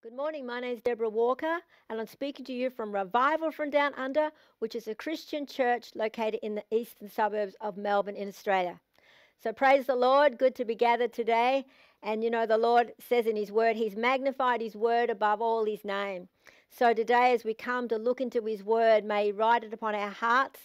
Good morning. My name is Debra Walker, and I'm speaking to you from Revival from Down Under, which is a Christian church located in the eastern suburbs of Melbourne in Australia. So praise the Lord. Good to be gathered today. And you know, the Lord says in His Word, He's magnified His Word above all His name. So today, as we come to look into His Word, may He write it upon our hearts,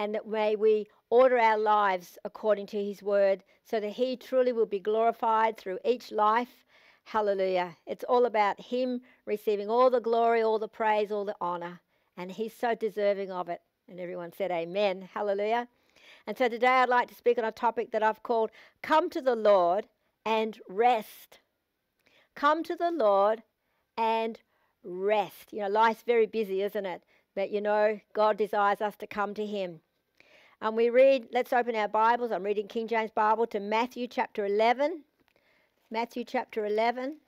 and that may we order our lives according to His Word, so that He truly will be glorified through each life Hallelujah. It's all about Him receiving all the glory, all the praise, all the honor. And He's so deserving of it. And everyone said, Amen. Hallelujah. And so today I'd like to speak on a topic that I've called Come to the Lord and Rest. Come to the Lord and rest. You know, life's very busy, isn't it? But you know, God desires us to come to Him. And we read, let's open our Bibles. I'm reading King James Bible to Matthew chapter 11. Matthew chapter 11.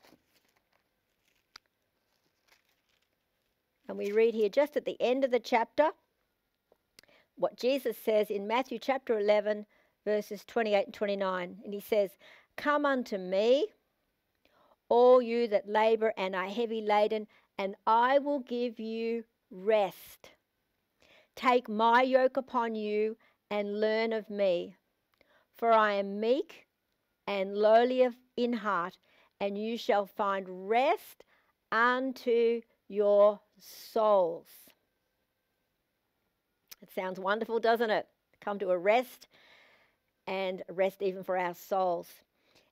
And we read here just at the end of the chapter what Jesus says in Matthew chapter 11, verses 28 and 29. And he says, Come unto me, all you that labor and are heavy laden, and I will give you rest. Take my yoke upon you and learn of me, for I am meek and lowly of in heart, and you shall find rest unto your souls. It sounds wonderful, doesn't it? Come to a rest and rest even for our souls.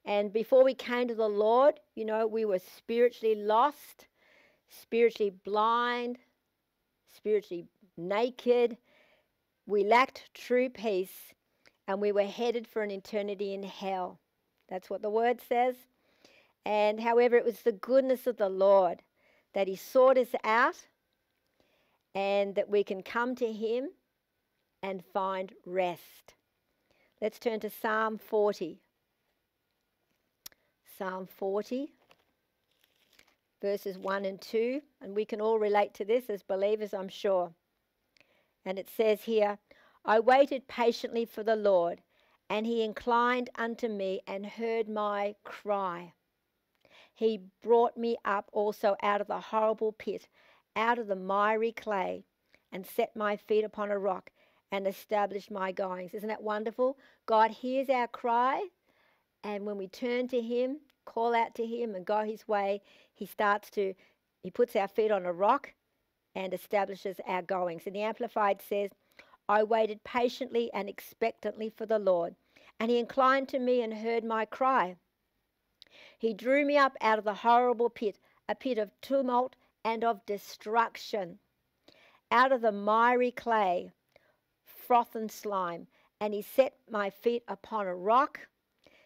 And before we came to the Lord, you know, we were spiritually lost, spiritually blind, spiritually naked. We lacked true peace, and we were headed for an eternity in hell. That's what the word says. And however, it was the goodness of the Lord that He sought us out and that we can come to Him and find rest. Let's turn to Psalm 40. Psalm 40, verses 1 and 2. And we can all relate to this as believers, I'm sure. And it says here, I waited patiently for the Lord and he inclined unto me and heard my cry. He brought me up also out of the horrible pit, out of the miry clay, and set my feet upon a rock and established my goings. Isn't that wonderful? God hears our cry, and when we turn to Him, call out to Him, and go His way, He starts to, He puts our feet on a rock and establishes our goings. And the Amplified says, I waited patiently and expectantly for the Lord, and he inclined to me and heard my cry. He drew me up out of the horrible pit, a pit of tumult and of destruction, out of the miry clay, froth and slime, and he set my feet upon a rock,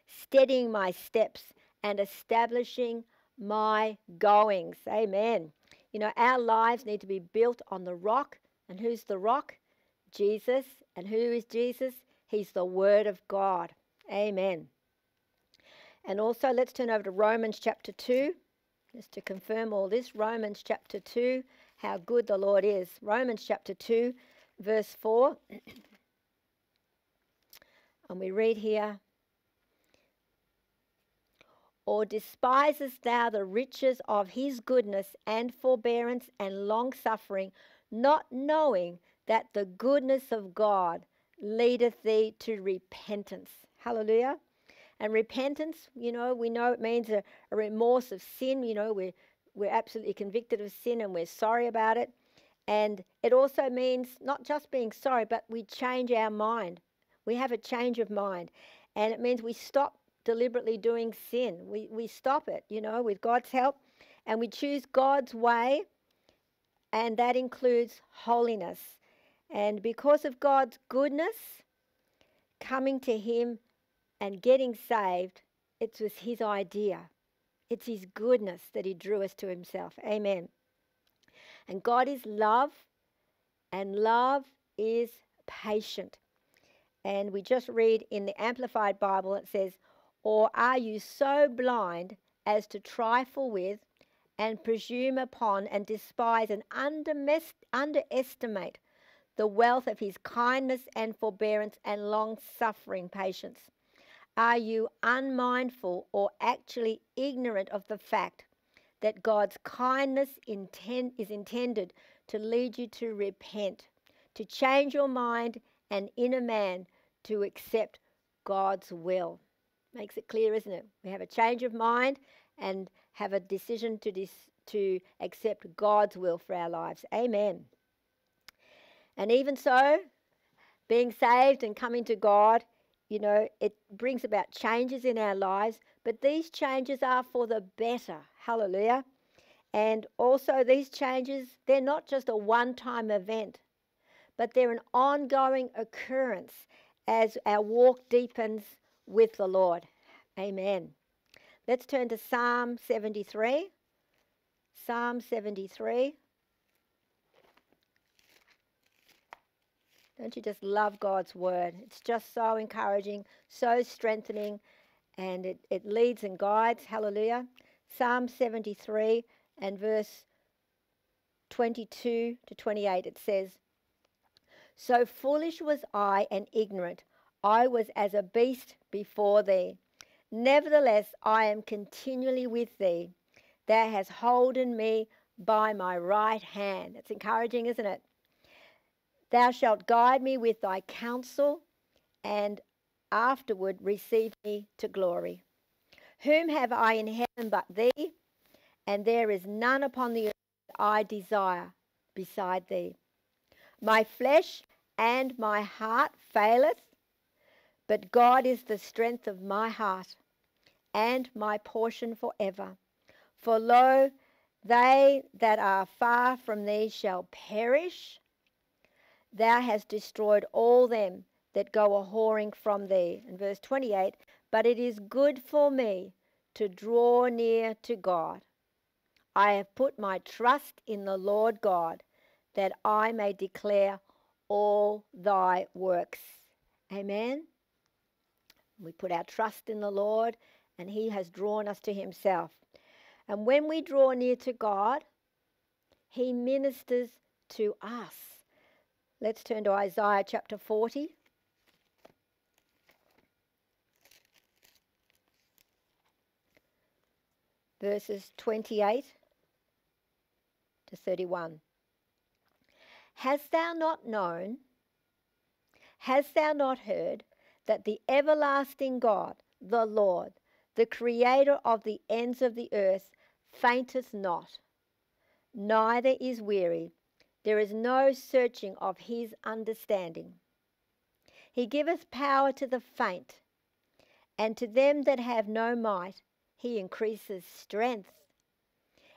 steadying my steps and establishing my goings. Amen. You know, our lives need to be built on the rock. And who's the rock? Jesus. And who is Jesus? He's the Word of God. Amen. And also, let's turn over to Romans chapter 2, just to confirm all this. Romans chapter 2, how good the Lord is. Romans chapter 2, verse 4. and we read here Or despisest thou the riches of his goodness and forbearance and long suffering, not knowing that the goodness of God leadeth thee to repentance. Hallelujah. And repentance, you know, we know it means a, a remorse of sin. You know, we're, we're absolutely convicted of sin and we're sorry about it. And it also means not just being sorry, but we change our mind. We have a change of mind. And it means we stop deliberately doing sin. We, we stop it, you know, with God's help. And we choose God's way. And that includes holiness. And because of God's goodness, coming to Him and getting saved, it was His idea. It's His goodness that He drew us to Himself. Amen. And God is love, and love is patient. And we just read in the Amplified Bible, it says, Or are you so blind as to trifle with and presume upon and despise and underestimate the wealth of his kindness and forbearance and long suffering patience? Are you unmindful or actually ignorant of the fact that God's kindness intend, is intended to lead you to repent, to change your mind and inner man to accept God's will. Makes it clear, isn't it? We have a change of mind and have a decision to, dis- to accept God's will for our lives. Amen. And even so, being saved and coming to God, you know, it brings about changes in our lives, but these changes are for the better. Hallelujah. And also, these changes, they're not just a one time event, but they're an ongoing occurrence as our walk deepens with the Lord. Amen. Let's turn to Psalm 73. Psalm 73. Don't you just love God's word? It's just so encouraging, so strengthening, and it, it leads and guides. Hallelujah. Psalm 73 and verse 22 to 28, it says, So foolish was I and ignorant. I was as a beast before thee. Nevertheless, I am continually with thee. Thou hast holden me by my right hand. It's encouraging, isn't it? Thou shalt guide me with thy counsel, and afterward receive me to glory. Whom have I in heaven but thee? And there is none upon the earth I desire beside thee. My flesh and my heart faileth, but God is the strength of my heart and my portion for ever. For lo, they that are far from thee shall perish Thou hast destroyed all them that go a whoring from thee. And verse 28 But it is good for me to draw near to God. I have put my trust in the Lord God, that I may declare all thy works. Amen. We put our trust in the Lord, and he has drawn us to himself. And when we draw near to God, he ministers to us. Let's turn to Isaiah chapter 40. Verses 28 to 31. Hast thou not known, hast thou not heard, that the everlasting God, the Lord, the Creator of the ends of the earth, fainteth not, neither is weary. There is no searching of his understanding. He giveth power to the faint, and to them that have no might he increases strength.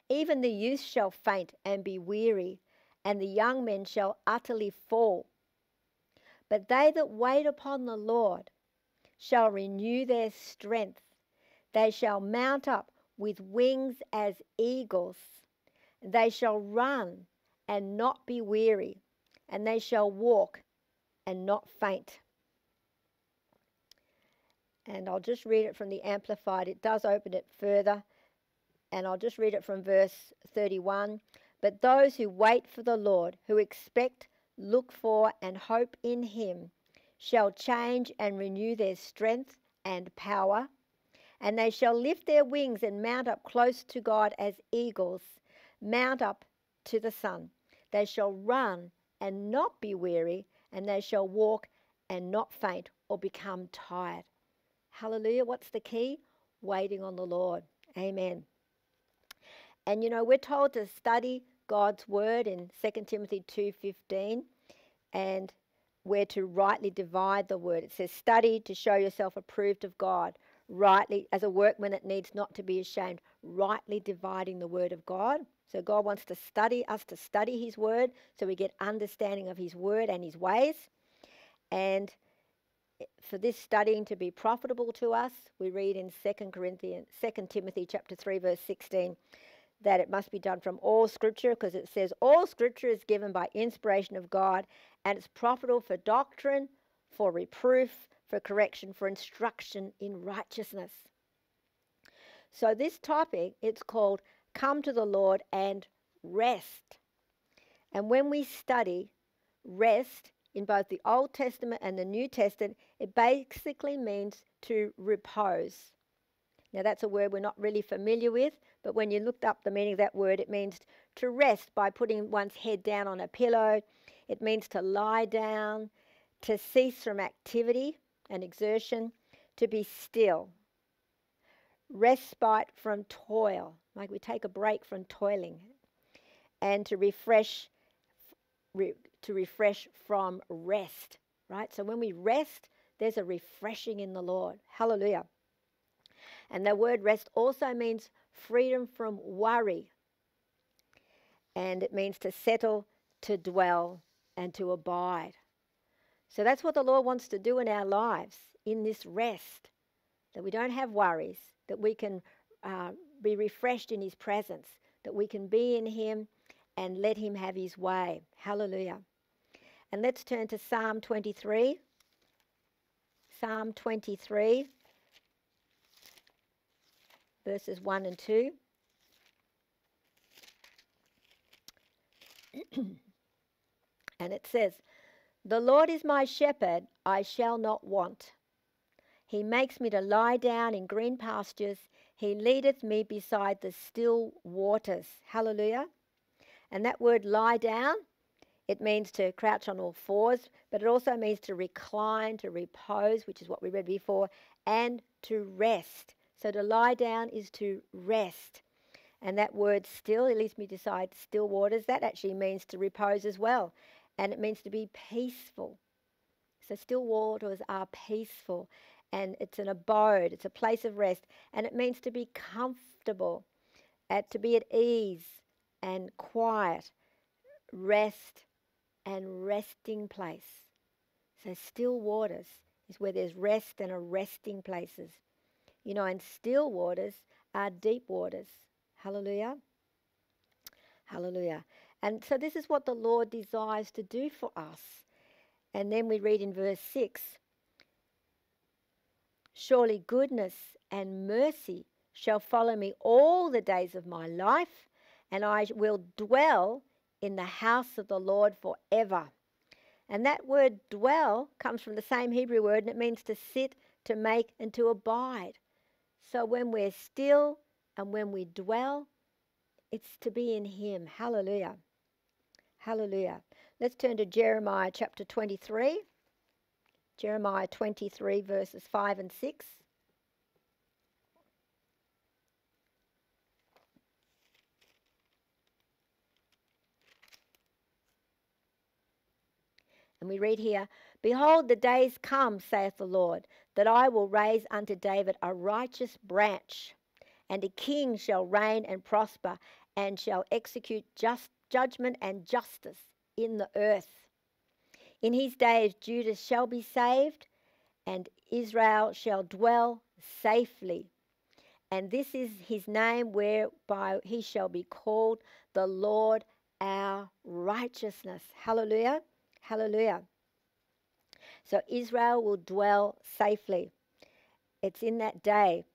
Even the youth shall faint and be weary, and the young men shall utterly fall. But they that wait upon the Lord shall renew their strength. They shall mount up with wings as eagles. They shall run and not be weary, and they shall walk and not faint. And I'll just read it from the Amplified. It does open it further. And I'll just read it from verse 31. But those who wait for the Lord, who expect, look for, and hope in him, shall change and renew their strength and power. And they shall lift their wings and mount up close to God as eagles, mount up to the sun. They shall run and not be weary, and they shall walk and not faint or become tired. Hallelujah. What's the key? Waiting on the Lord. Amen. And you know, we're told to study God's word in 2 Timothy 2:15 and we're to rightly divide the word. It says study to show yourself approved of God, rightly as a workman that needs not to be ashamed, rightly dividing the word of God. So God wants to study us to study his word so we get understanding of his word and his ways. And for this studying to be profitable to us, we read in 2 Corinthians 2 Timothy chapter 3 verse 16 that it must be done from all scripture because it says all scripture is given by inspiration of God and it's profitable for doctrine, for reproof, for correction, for instruction in righteousness. So this topic it's called come to the Lord and rest. And when we study rest in both the Old Testament and the New Testament, it basically means to repose, Now, that's a word we're not really familiar with, but when you looked up the meaning of that word, it means to rest by putting one's head down on a pillow. It means to lie down, to cease from activity and exertion, to be still. Respite from toil, like we take a break from toiling, and to refresh, re, to refresh from rest. Right. So when we rest, there's a refreshing in the Lord. Hallelujah. And the word rest also means freedom from worry. And it means to settle, to dwell, and to abide. So that's what the Lord wants to do in our lives in this rest, that we don't have worries, that we can uh, be refreshed in His presence, that we can be in Him and let Him have His way. Hallelujah. And let's turn to Psalm 23. Psalm 23 verses 1 and 2. and it says, The Lord is my shepherd, I shall not want. He makes me to lie down in green pastures. He leadeth me beside the still waters. Hallelujah. And that word lie down, it means to crouch on all fours, but it also means to recline, to repose, which is what we read before, and to rest. So to lie down is to rest. And that word still, it leads me to decide still waters, that actually means to repose as well. And it means to be peaceful. So still waters are peaceful. And it's an abode, it's a place of rest. And it means to be comfortable, at, to be at ease and quiet, rest and resting place. So still waters is where there's rest and a resting places. You know, and still waters are deep waters. Hallelujah. Hallelujah. And so this is what the Lord desires to do for us. And then we read in verse 6 Surely goodness and mercy shall follow me all the days of my life, and I will dwell in the house of the Lord forever. And that word dwell comes from the same Hebrew word, and it means to sit, to make, and to abide. So when we're still and when we dwell, it's to be in Him. Hallelujah. Hallelujah. Let's turn to Jeremiah chapter 23. Jeremiah 23, verses 5 and 6. And we read here Behold, the days come, saith the Lord, that I will raise unto David a righteous branch, and a king shall reign and prosper, and shall execute just judgment and justice in the earth. In his days Judah shall be saved, and Israel shall dwell safely. And this is his name whereby he shall be called the Lord our righteousness. Hallelujah. Hallelujah. So Israel will dwell safely. It's in that day.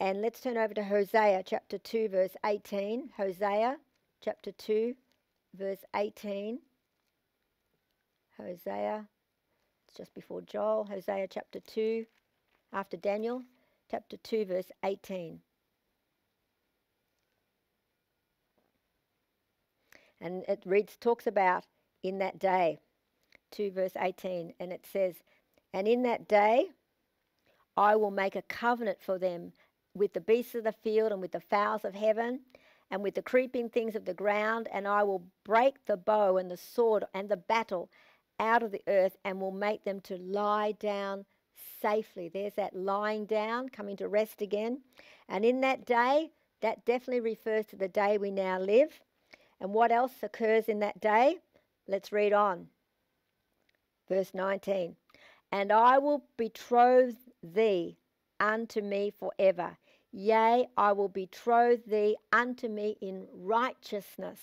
And let's turn over to Hosea chapter 2, verse 18. Hosea chapter 2, verse 18. Hosea, it's just before Joel. Hosea chapter 2, after Daniel, chapter 2, verse 18. And it reads, talks about in that day. 2, verse 18, and it says, And in that day I will make a covenant for them with the beasts of the field and with the fowls of heaven and with the creeping things of the ground, and I will break the bow and the sword and the battle out of the earth and will make them to lie down safely. There's that lying down, coming to rest again. And in that day, that definitely refers to the day we now live. And what else occurs in that day? Let's read on. Verse 19 And I will betroth thee unto me forever. Yea, I will betroth thee unto me in righteousness,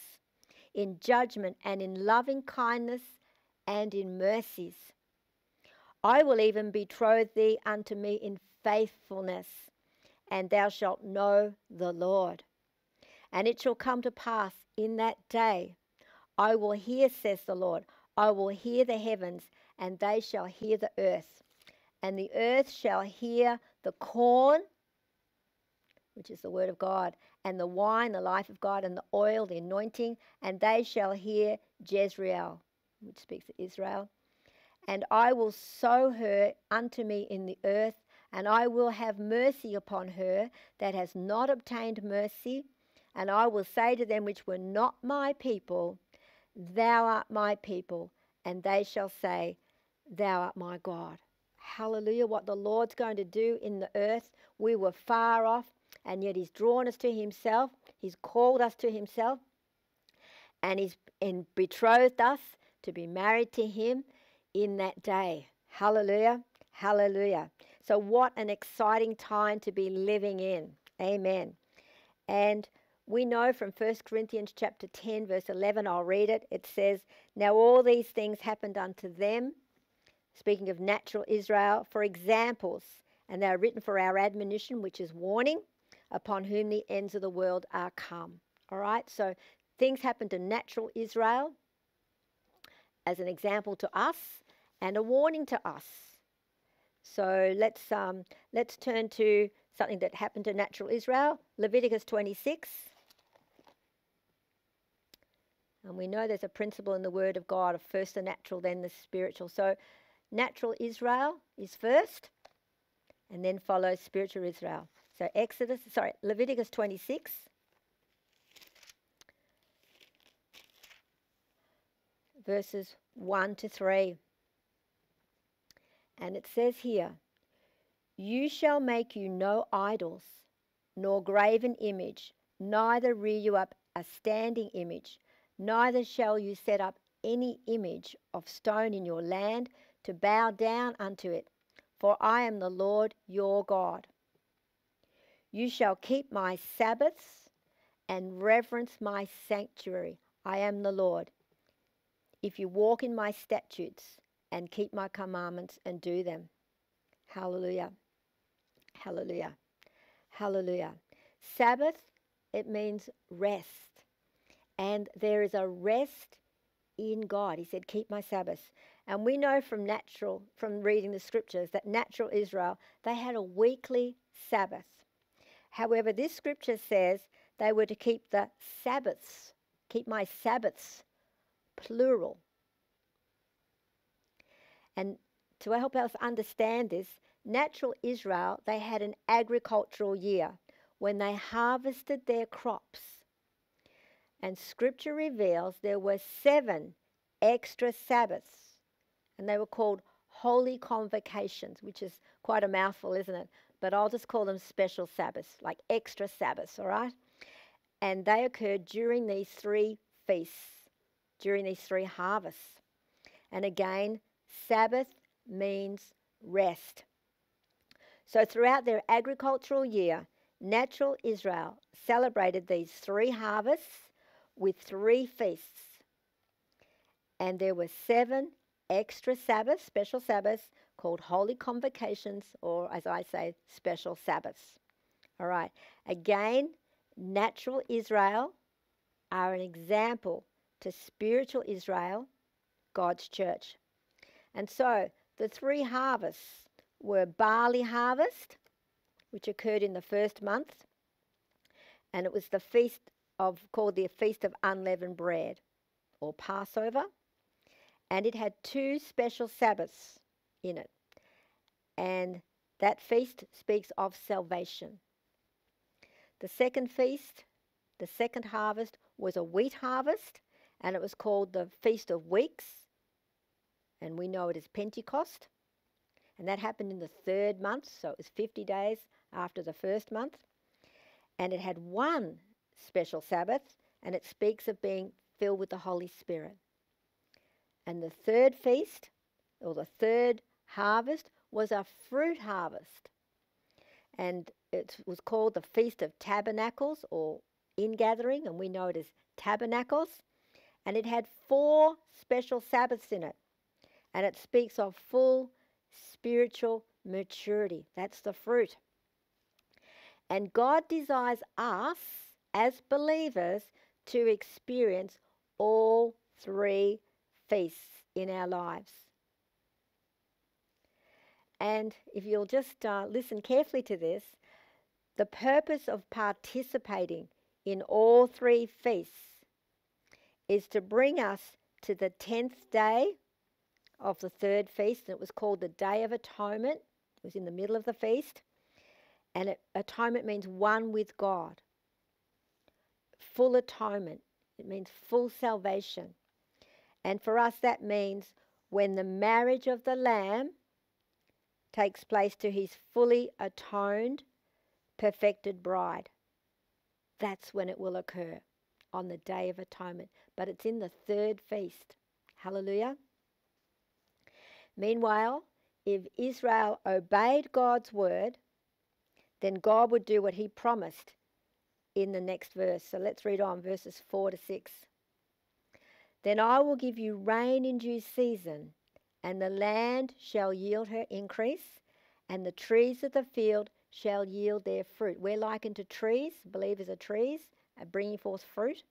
in judgment, and in loving kindness, and in mercies. I will even betroth thee unto me in faithfulness, and thou shalt know the Lord. And it shall come to pass in that day, I will hear, says the Lord, I will hear the heavens, and they shall hear the earth. And the earth shall hear the corn which is the word of God, and the wine, the life of God, and the oil, the anointing, and they shall hear Jezreel, which speaks of Israel. And I will sow her unto me in the earth, and I will have mercy upon her that has not obtained mercy. And I will say to them which were not my people, Thou art my people, and they shall say, Thou art my God. Hallelujah. What the Lord's going to do in the earth. We were far off, and yet He's drawn us to Himself. He's called us to Himself, and He's and betrothed us to be married to Him in that day. Hallelujah. Hallelujah. So, what an exciting time to be living in. Amen. And we know from 1 Corinthians chapter 10 verse 11 I'll read it it says now all these things happened unto them speaking of natural Israel for examples and they are written for our admonition which is warning upon whom the ends of the world are come all right so things happened to natural Israel as an example to us and a warning to us so let's um, let's turn to something that happened to natural Israel Leviticus 26 and we know there's a principle in the Word of God of first the natural, then the spiritual. So, natural Israel is first, and then follows spiritual Israel. So, Exodus, sorry, Leviticus 26. Verses 1 to 3. And it says here, You shall make you no idols, nor graven image, neither rear you up a standing image Neither shall you set up any image of stone in your land to bow down unto it, for I am the Lord your God. You shall keep my Sabbaths and reverence my sanctuary. I am the Lord. If you walk in my statutes and keep my commandments and do them. Hallelujah. Hallelujah. Hallelujah. Sabbath, it means rest. And there is a rest in God. He said, Keep my Sabbath. And we know from natural, from reading the scriptures, that natural Israel, they had a weekly Sabbath. However, this scripture says they were to keep the Sabbaths, keep my Sabbaths, plural. And to help us understand this, natural Israel, they had an agricultural year when they harvested their crops and scripture reveals there were seven extra Sabbaths, and they were called holy convocations, which is quite a mouthful, isn't it? But I'll just call them special Sabbaths, like extra Sabbaths, all right? And they occurred during these three feasts, during these three harvests. And again, Sabbath means rest. So throughout their agricultural year, natural Israel celebrated these three harvests with three feasts. And there were seven extra Sabbaths, special Sabbaths, called holy convocations, or as I say, special Sabbaths. All right. Again, natural Israel are an example to spiritual Israel, God's church. And so the three harvests were barley harvest, which occurred in the first month, and it was the feast of called the Feast of Unleavened Bread or Passover, and it had two special Sabbaths in it. And that feast speaks of salvation. The second feast, the second harvest, was a wheat harvest, and it was called the Feast of Weeks, and we know it as Pentecost. And that happened in the third month, so it was 50 days after the first month. And it had one special Sabbath, and it speaks of being filled with the Holy Spirit. And the third feast, or the third harvest, was a fruit harvest. And it was called the Feast of Tabernacles or Ingathering, and we know it as Tabernacles. And it had four special Sabbaths in it. And it speaks of full spiritual maturity. That's the fruit. And God desires us as believers to experience all three feasts in our lives. And if you'll just uh, listen carefully to this, The purpose of participating in all three feasts is to bring us to the 10th day of the third feast, and it was called the Day of Atonement. It was in the middle of the feast. And it, atonement means one with God. Full atonement. It means full salvation. And for us, that means when the marriage of the Lamb takes place to his fully atoned, perfected bride. That's when it will occur on the Day of Atonement. But it's in the third feast. Hallelujah. Meanwhile, if Israel obeyed God's word, then God would do what he promised in the next verse. So let's read on verses 4 to 6. Then I will give you rain in due season, and the land shall yield her increase, and the trees of the field shall yield their fruit. We're likened to trees, believers are trees, are bringing forth fruit.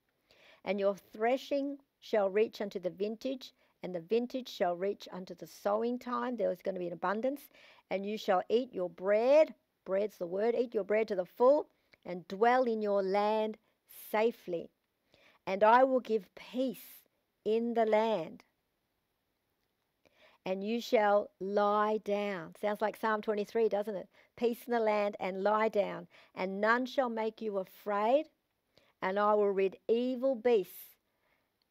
And your threshing shall reach unto the vintage, and the vintage shall reach unto the sowing time. There is going to be an abundance, and you shall eat your bread. Bread's the word. Eat your bread to the full, and dwell in your land safely. And I will give peace in the land. And you shall lie down. Sounds like Psalm 23, doesn't it? Peace in the land and lie down. And none shall make you afraid. And I will rid evil beasts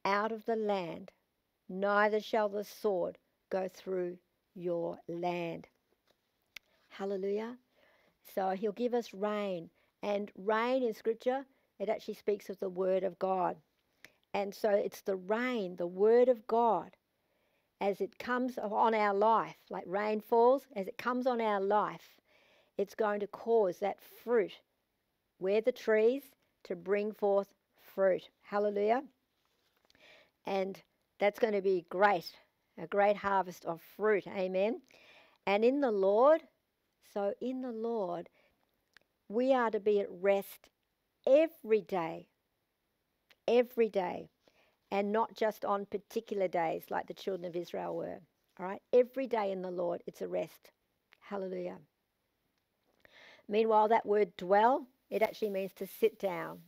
out of the land neither shall the sword go through your land. Hallelujah. So he'll give us rain. And rain in scripture, it actually speaks of the word of God. And so it's the rain, the word of God, as it comes on our life, like rain falls, as it comes on our life, it's going to cause that fruit, where the trees, to bring forth fruit. Hallelujah. And that's going to be great, a great harvest of fruit. Amen. And in the Lord, so in the Lord, we are to be at rest every day, every day, and not just on particular days like the children of Israel were. All right, every day in the Lord, it's a rest. Hallelujah. Meanwhile, that word dwell, it actually means to sit down,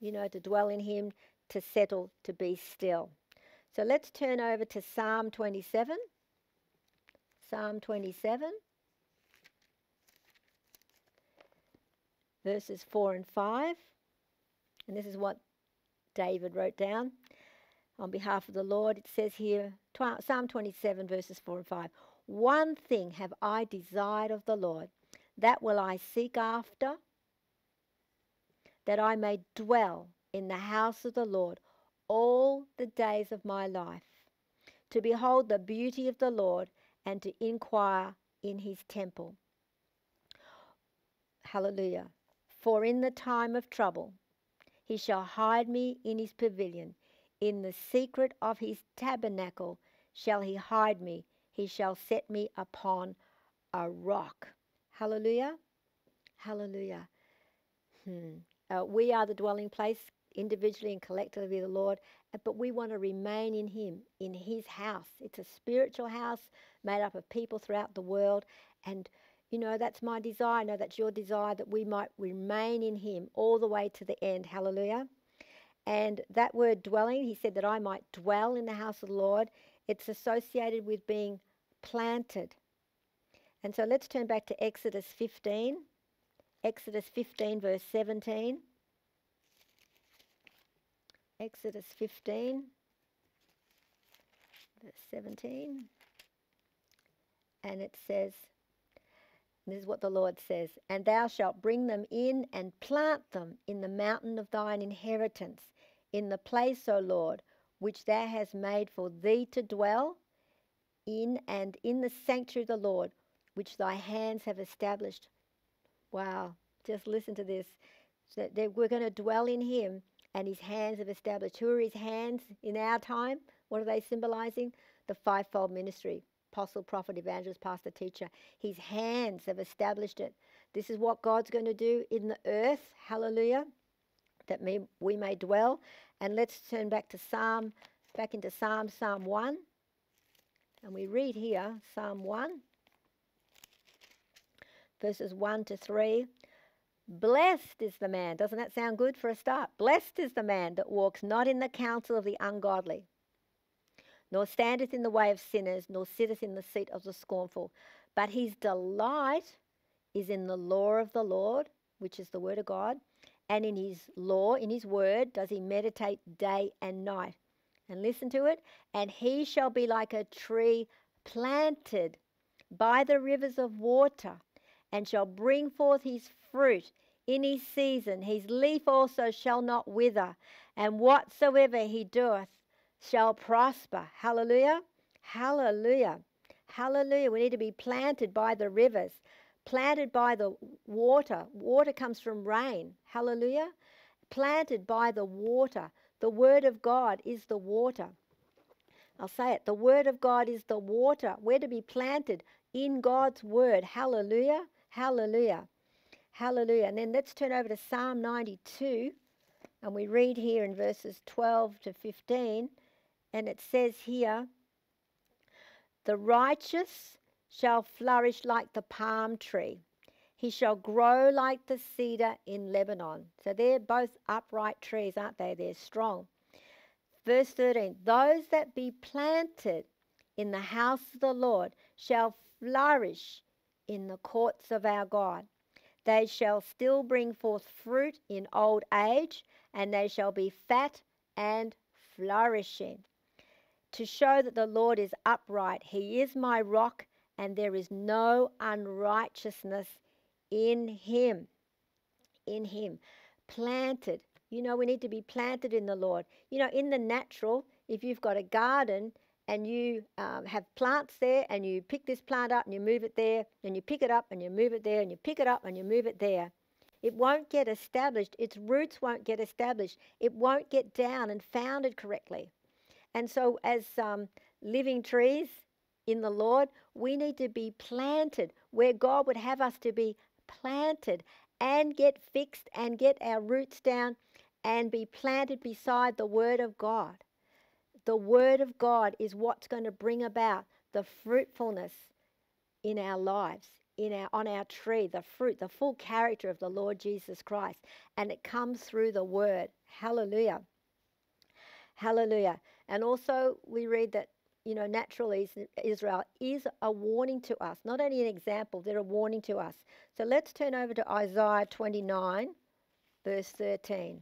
you know, to dwell in Him, to settle, to be still. So let's turn over to Psalm 27. Psalm 27, verses 4 and 5. And this is what David wrote down on behalf of the Lord. It says here, Psalm 27, verses 4 and 5. One thing have I desired of the Lord, that will I seek after, that I may dwell in the house of the Lord all the days of my life, to behold the beauty of the Lord and to inquire in his temple. Hallelujah. For in the time of trouble he shall hide me in his pavilion. In the secret of his tabernacle shall he hide me. He shall set me upon a rock. Hallelujah. Hallelujah. Hmm. Uh, we are the dwelling place individually and collectively the Lord, uh, but we want to remain in Him, in His house. It's a spiritual house made up of people throughout the world. And, you know, that's my desire. I know that's your desire that we might remain in Him all the way to the end. Hallelujah. And that word dwelling, He said that I might dwell in the house of the Lord. It's associated with being planted. And so let's turn back to Exodus 15. Exodus 15, verse 17. Exodus 15, verse 17. And it says, this is what the Lord says, and thou shalt bring them in and plant them in the mountain of thine inheritance, in the place, O Lord, which thou hast made for thee to dwell in, and in the sanctuary of the Lord, which thy hands have established. Wow, just listen to this. So we're going to dwell in him and his hands have established. Who are his hands in our time? What are they symbolizing? The fivefold ministry apostle, prophet, evangelist, pastor, teacher. His hands have established it. This is what God's going to do in the earth. Hallelujah. That may, we may dwell. And let's turn back to Psalm, back into Psalm, Psalm 1. And we read here, Psalm 1, verses 1 to 3. Blessed is the man. Doesn't that sound good for a start? Blessed is the man that walks not in the counsel of the ungodly, nor standeth in the way of sinners, nor sitteth in the seat of the scornful. But his delight is in the law of the Lord, which is the word of God, and in his law, in his word, does he meditate day and night. And listen to it. And he shall be like a tree planted by the rivers of water, and shall bring forth his fruit in his season. His leaf also shall not wither, and whatsoever he doeth shall prosper. Hallelujah. Hallelujah. Hallelujah. We need to be planted by the rivers, planted by the water. Water comes from rain. Hallelujah. Planted by the water. The Word of God is the water. I'll say it. The Word of God is the water. We're to be planted in God's Word. Hallelujah. Hallelujah. Hallelujah. And then let's turn over to Psalm 92. And we read here in verses 12 to 15. And it says here, The righteous shall flourish like the palm tree. He shall grow like the cedar in Lebanon. So they're both upright trees, aren't they? They're strong. Verse 13 Those that be planted in the house of the Lord shall flourish in the courts of our God. They shall still bring forth fruit in old age, and they shall be fat and flourishing. To show that the Lord is upright, He is my rock, and there is no unrighteousness in Him. In Him. Planted. You know, we need to be planted in the Lord. You know, in the natural, if you've got a garden and you um, have plants there and you pick this plant up and you move it there and you pick it up and you move it there and you pick it up and you move it there. It won't get established. Its roots won't get established. It won't get down and founded correctly. And so as um, living trees in the lord we need to be planted where god would have us to be planted and get fixed and get our roots down and be planted beside the word of god the Word of God is what's going to bring about the fruitfulness in our lives, in our on our tree, the fruit, the full character of the Lord Jesus Christ, and it comes through the Word. Hallelujah. Hallelujah. And also we read that you know natural Israel is a warning to us, not only an example, they're a warning to us. So let's turn over to Isaiah 29, verse 13.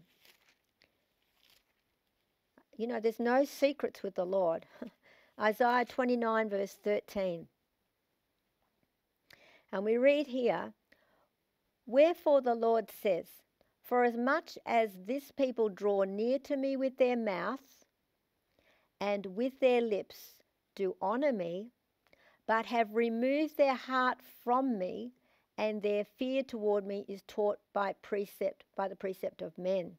You know, there's no secrets with the Lord. Isaiah 29, verse 13. And we read here, Wherefore the Lord says, For as much as this people draw near to me with their mouth and with their lips do honour me, but have removed their heart from me, and their fear toward me is taught by precept, by the precept of men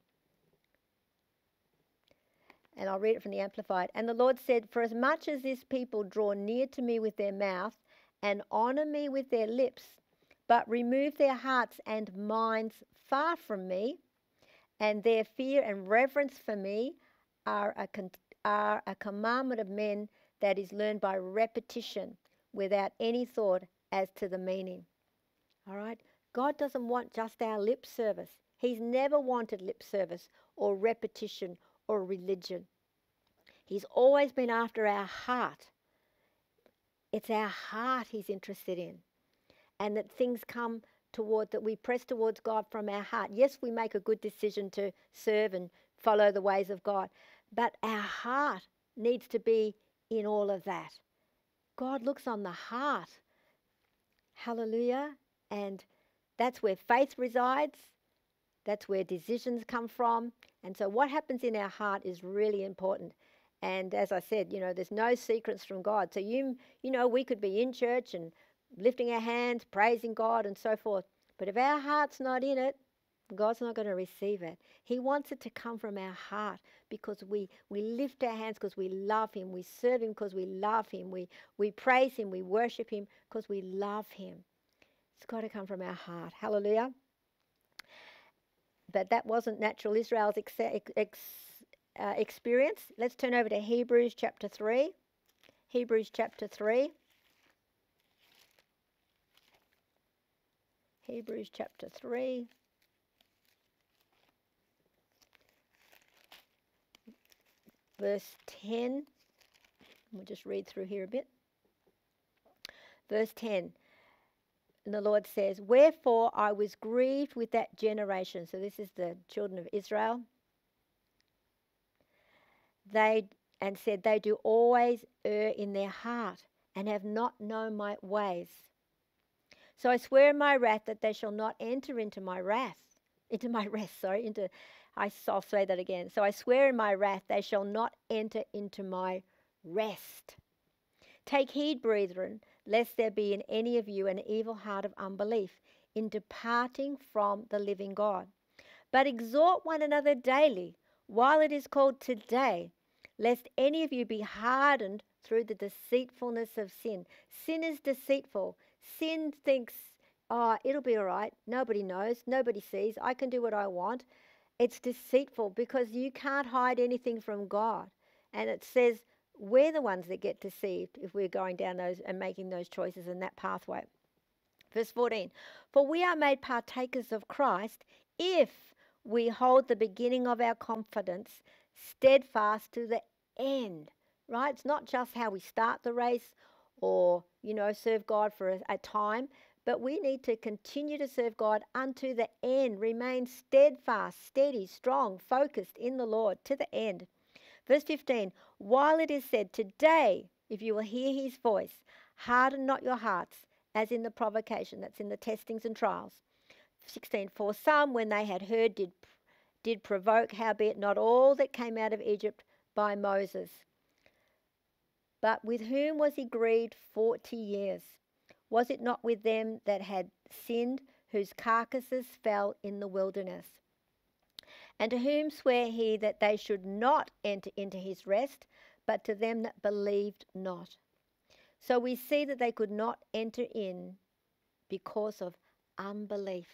and I'll read it from the Amplified. And the Lord said, For as much as this people draw near to me with their mouth and honour me with their lips, but remove their hearts and minds far from me, and their fear and reverence for me are a, are a commandment of men that is learned by repetition without any thought as to the meaning. All right? God doesn't want just our lip service. He's never wanted lip service or repetition or religion. He's always been after our heart. It's our heart he's interested in. And that things come toward, that we press towards God from our heart. Yes, we make a good decision to serve and follow the ways of God, but our heart needs to be in all of that. God looks on the heart. Hallelujah. And that's where faith resides. That's where decisions come from. And so, what happens in our heart is really important. And as I said, you know, there's no secrets from God. So, you, you know, we could be in church and lifting our hands, praising God, and so forth. But if our heart's not in it, God's not going to receive it. He wants it to come from our heart because we, we lift our hands because we love Him. We serve Him because we love Him. We, we praise Him. We worship Him because we love Him. It's got to come from our heart. Hallelujah but that wasn't natural Israel's ex- ex- uh, experience. Let's turn over to Hebrews chapter 3. Hebrews chapter 3. Hebrews chapter 3. Verse 10. We'll just read through here a bit. Verse 10. And the Lord says, Wherefore I was grieved with that generation. So this is the children of Israel. They and said, They do always err in their heart and have not known my ways. So I swear in my wrath that they shall not enter into my wrath, into my rest, sorry, into I, I'll say that again. So I swear in my wrath they shall not enter into my rest. Take heed, brethren, lest there be in any of you an evil heart of unbelief in departing from the living God. But exhort one another daily, while it is called today, lest any of you be hardened through the deceitfulness of sin. Sin is deceitful. Sin thinks, oh, it'll be all right. Nobody knows. Nobody sees. I can do what I want. It's deceitful because you can't hide anything from God. And it says we're the ones that get deceived if we're going down those and making those choices in that pathway. Verse 14 For we are made partakers of Christ if we hold the beginning of our confidence steadfast to the end, right? It's not just how we start the race or, you know, serve God for a, a time, but we need to continue to serve God unto the end, remain steadfast, steady, strong, focused in the Lord to the end. Verse 15 While it is said, Today, if you will hear his voice, harden not your hearts, as in the provocation, that's in the testings and trials. 16 For some, when they had heard, did, did provoke, howbeit not all that came out of Egypt by Moses. But with whom was he grieved forty years? Was it not with them that had sinned, whose carcasses fell in the wilderness? And to whom sware he that they should not enter into his rest, but to them that believed not? So we see that they could not enter in because of unbelief.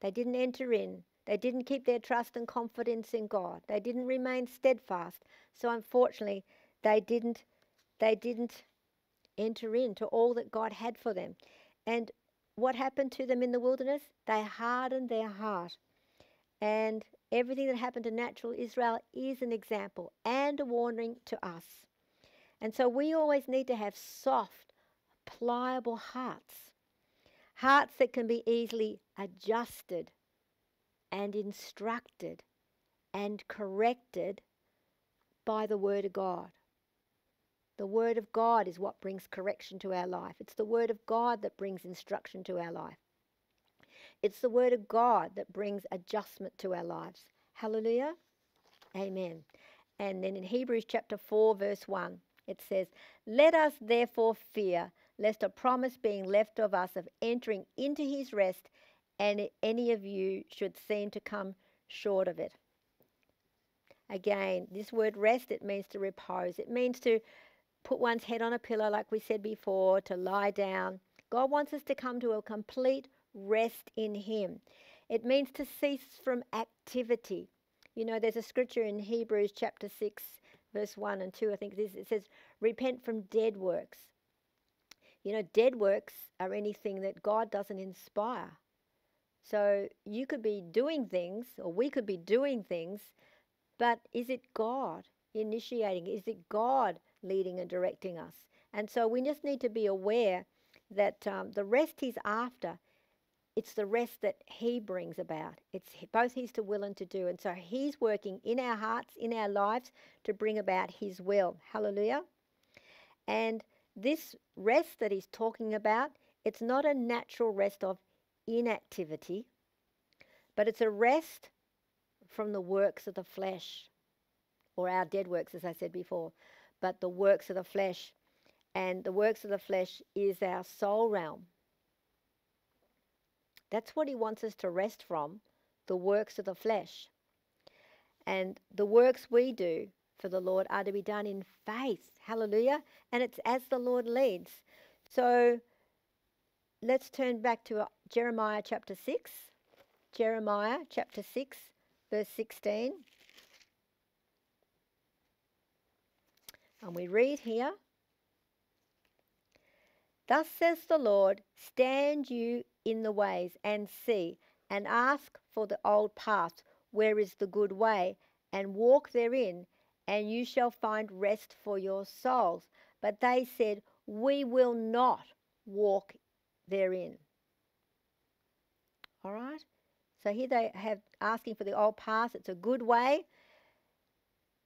They didn't enter in. They didn't keep their trust and confidence in God. They didn't remain steadfast. So unfortunately, they didn't they didn't enter into all that God had for them. And what happened to them in the wilderness? They hardened their heart. And everything that happened to natural Israel is an example and a warning to us. And so we always need to have soft, pliable hearts. Hearts that can be easily adjusted and instructed and corrected by the Word of God. The Word of God is what brings correction to our life. It's the Word of God that brings instruction to our life. It's the Word of God that brings adjustment to our lives. Hallelujah. Amen. And then in Hebrews chapter 4, verse 1, it says, Let us therefore fear, lest a promise being left of us of entering into his rest, and any of you should seem to come short of it. Again, this word rest, it means to repose. It means to put one's head on a pillow, like we said before, to lie down. God wants us to come to a complete rest in Him. It means to cease from activity. You know, there's a scripture in Hebrews chapter 6, verse 1 and 2, I think it is. It says, Repent from dead works. You know, dead works are anything that God doesn't inspire. So you could be doing things, or we could be doing things, but is it God initiating? Is it God leading and directing us. And so we just need to be aware that um, the rest he's after, it's the rest that he brings about. It's both his to will and to do. And so he's working in our hearts, in our lives, to bring about his will. Hallelujah. And this rest that he's talking about, it's not a natural rest of inactivity, but it's a rest from the works of the flesh or our dead works, as I said before but the works of the flesh. And the works of the flesh is our soul realm. That's what he wants us to rest from, the works of the flesh. And the works we do for the Lord are to be done in faith. Hallelujah. And it's as the Lord leads. So let's turn back to uh, Jeremiah chapter 6. Jeremiah chapter 6, verse 16. And we read here Thus says the Lord, stand you in the ways and see, and ask for the old path, where is the good way, and walk therein, and you shall find rest for your souls. But they said, We will not walk therein. All right? So here they have asking for the old path. It's a good way.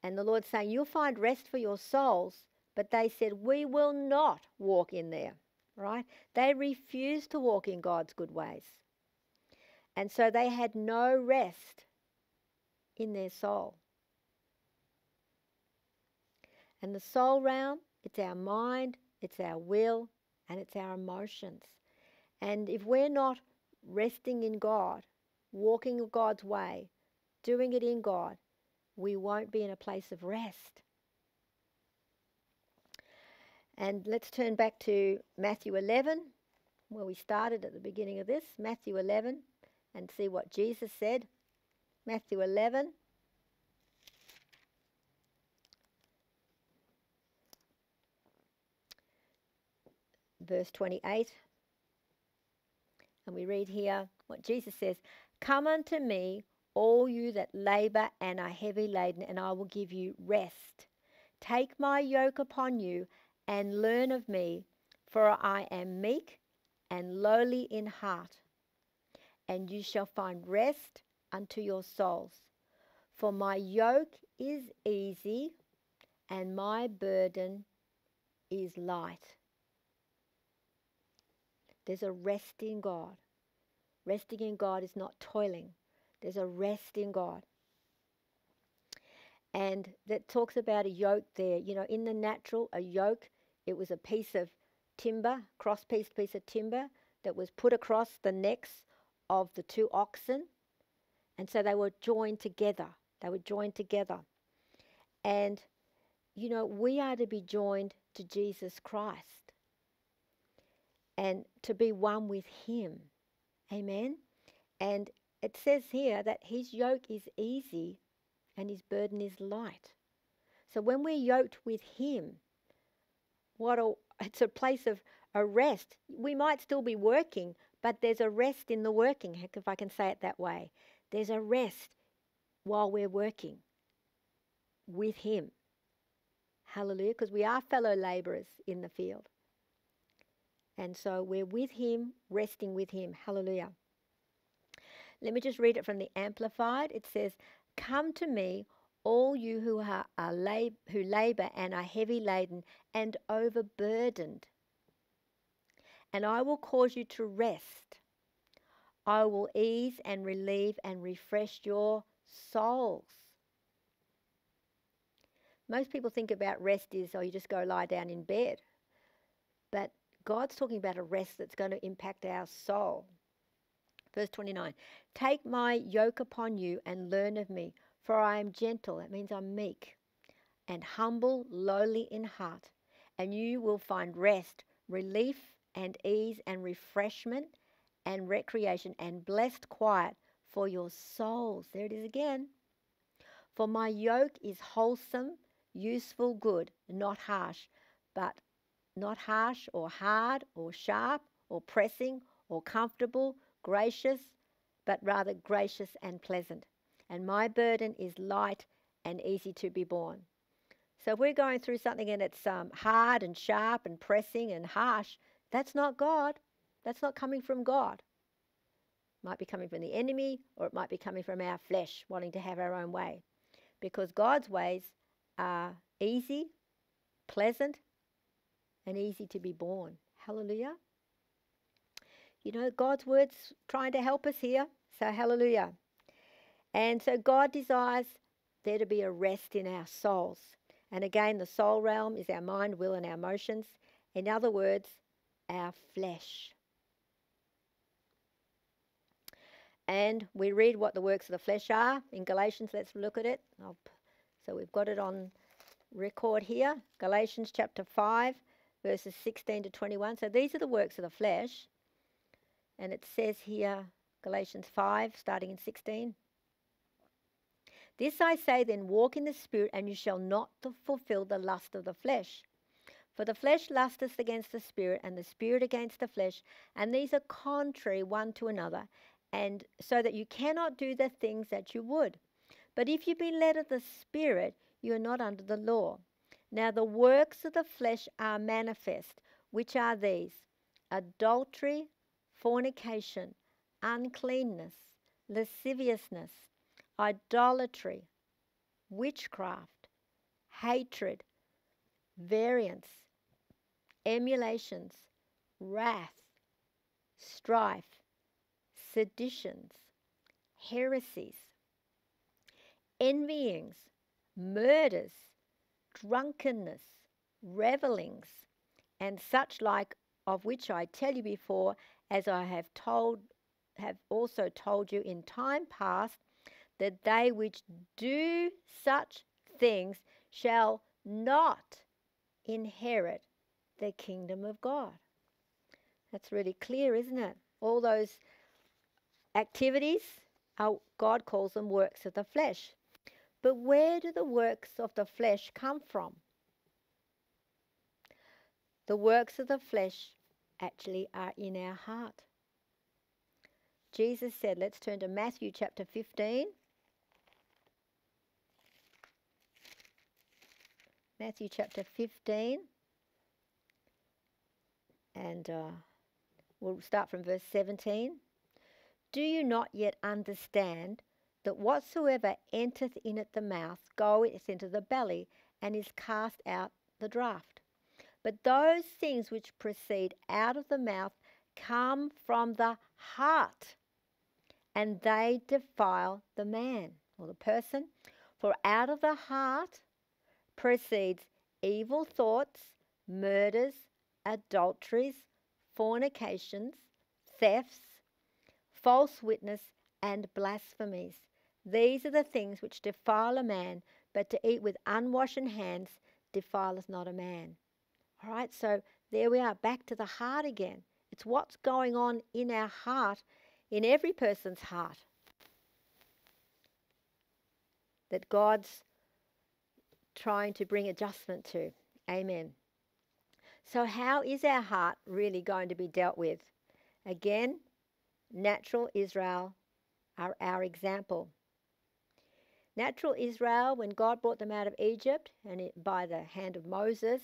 And the Lord's saying, You'll find rest for your souls. But they said, We will not walk in there. Right? They refused to walk in God's good ways. And so they had no rest in their soul. And the soul realm, it's our mind, it's our will, and it's our emotions. And if we're not resting in God, walking God's way, doing it in God, we won't be in a place of rest. And let's turn back to Matthew 11, where we started at the beginning of this. Matthew 11, and see what Jesus said. Matthew 11. Verse 28. And we read here what Jesus says Come unto me, all you that labour and are heavy laden, and I will give you rest. Take my yoke upon you and learn of me, for I am meek and lowly in heart, and you shall find rest unto your souls. For my yoke is easy and my burden is light. There's a rest in God. Resting in God is not toiling, there's a rest in God. And that talks about a yoke there. You know, in the natural, a yoke, it was a piece of timber, cross pieced piece of timber that was put across the necks of the two oxen. And so they were joined together. They were joined together. And, you know, we are to be joined to Jesus Christ and to be one with Him. Amen. And it says here that His yoke is easy and His burden is light. So when we're yoked with Him, what a, it's a place of a rest. We might still be working, but there's a rest in the working, if I can say it that way. There's a rest while we're working with Him. Hallelujah, because we are fellow laborers in the field. And so we're with Him, resting with Him. Hallelujah. Let me just read it from the Amplified. It says, Come to me, all you who are, are lab- who labor and are heavy laden and overburdened, and I will cause you to rest. I will ease and relieve and refresh your souls. Most people think about rest is, oh, you just go lie down in bed. But God's talking about a rest that's going to impact our soul. Verse 29 Take my yoke upon you and learn of me, for I am gentle. That means I'm meek and humble, lowly in heart, and you will find rest, relief, and ease, and refreshment, and recreation, and blessed quiet for your souls. There it is again. For my yoke is wholesome, useful, good, not harsh, but not harsh or hard or sharp or pressing or comfortable, gracious, but rather gracious and pleasant. And my burden is light and easy to be borne. So if we're going through something and it's um, hard and sharp and pressing and harsh, that's not God. That's not coming from God. It might be coming from the enemy or it might be coming from our flesh wanting to have our own way. Because God's ways are easy, pleasant, and easy to be borne. Hallelujah. You know, God's word's trying to help us here. So, hallelujah. And so, God desires there to be a rest in our souls. And again, the soul realm is our mind, will, and our emotions. In other words, our flesh. And we read what the works of the flesh are in Galatians. Let's look at it. So we've got it on record here Galatians chapter 5, verses 16 to 21. So these are the works of the flesh. And it says here, Galatians 5, starting in 16. This I say then, walk in the Spirit, and you shall not fulfill the lust of the flesh. For the flesh lusteth against the Spirit, and the Spirit against the flesh, and these are contrary one to another, and so that you cannot do the things that you would. But if you be led of the Spirit, you are not under the law. Now the works of the flesh are manifest, which are these adultery, fornication, uncleanness, lasciviousness, idolatry, witchcraft, hatred, variance, emulations, wrath, strife, seditions, heresies, envyings, murders, drunkenness, revellings, and such like of which I tell you before, as I have told have also told you in time past, that they which do such things shall not inherit the kingdom of God. That's really clear, isn't it? All those activities, are, God calls them works of the flesh. But where do the works of the flesh come from? The works of the flesh actually are in our heart. Jesus said, let's turn to Matthew chapter 15. Matthew chapter 15. And uh, we'll start from verse 17. Do you not yet understand that whatsoever entereth in at the mouth goeth into the belly and is cast out the draught? But those things which proceed out of the mouth come from the heart, and they defile the man or the person. For out of the heart proceeds evil thoughts, murders, adulteries, fornications, thefts, false witness, and blasphemies. These are the things which defile a man, but to eat with unwashen hands defileth not a man. All right, so there we are, back to the heart again. It's what's going on in our heart, in every person's heart, that God's trying to bring adjustment to. Amen. So, how is our heart really going to be dealt with? Again, natural Israel are our example. Natural Israel, when God brought them out of Egypt and it, by the hand of Moses,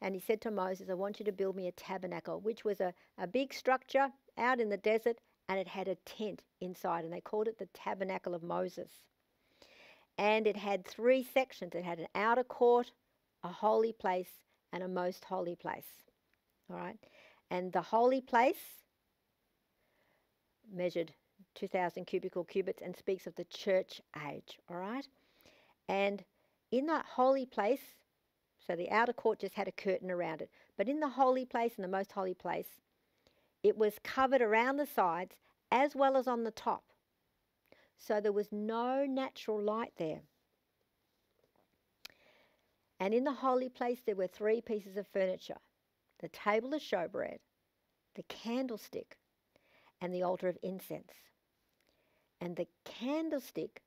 and he said to Moses, I want you to build me a tabernacle, which was a, a big structure out in the desert and it had a tent inside, and they called it the tabernacle of Moses. And it had three sections it had an outer court, a holy place, and a most holy place. All right. And the holy place measured 2,000 cubical cubits and speaks of the church age. All right. And in that holy place, so the outer court just had a curtain around it, but in the holy place and the most holy place, it was covered around the sides as well as on the top. So there was no natural light there. And in the holy place, there were three pieces of furniture the table of showbread, the candlestick, and the altar of incense. And the candlestick,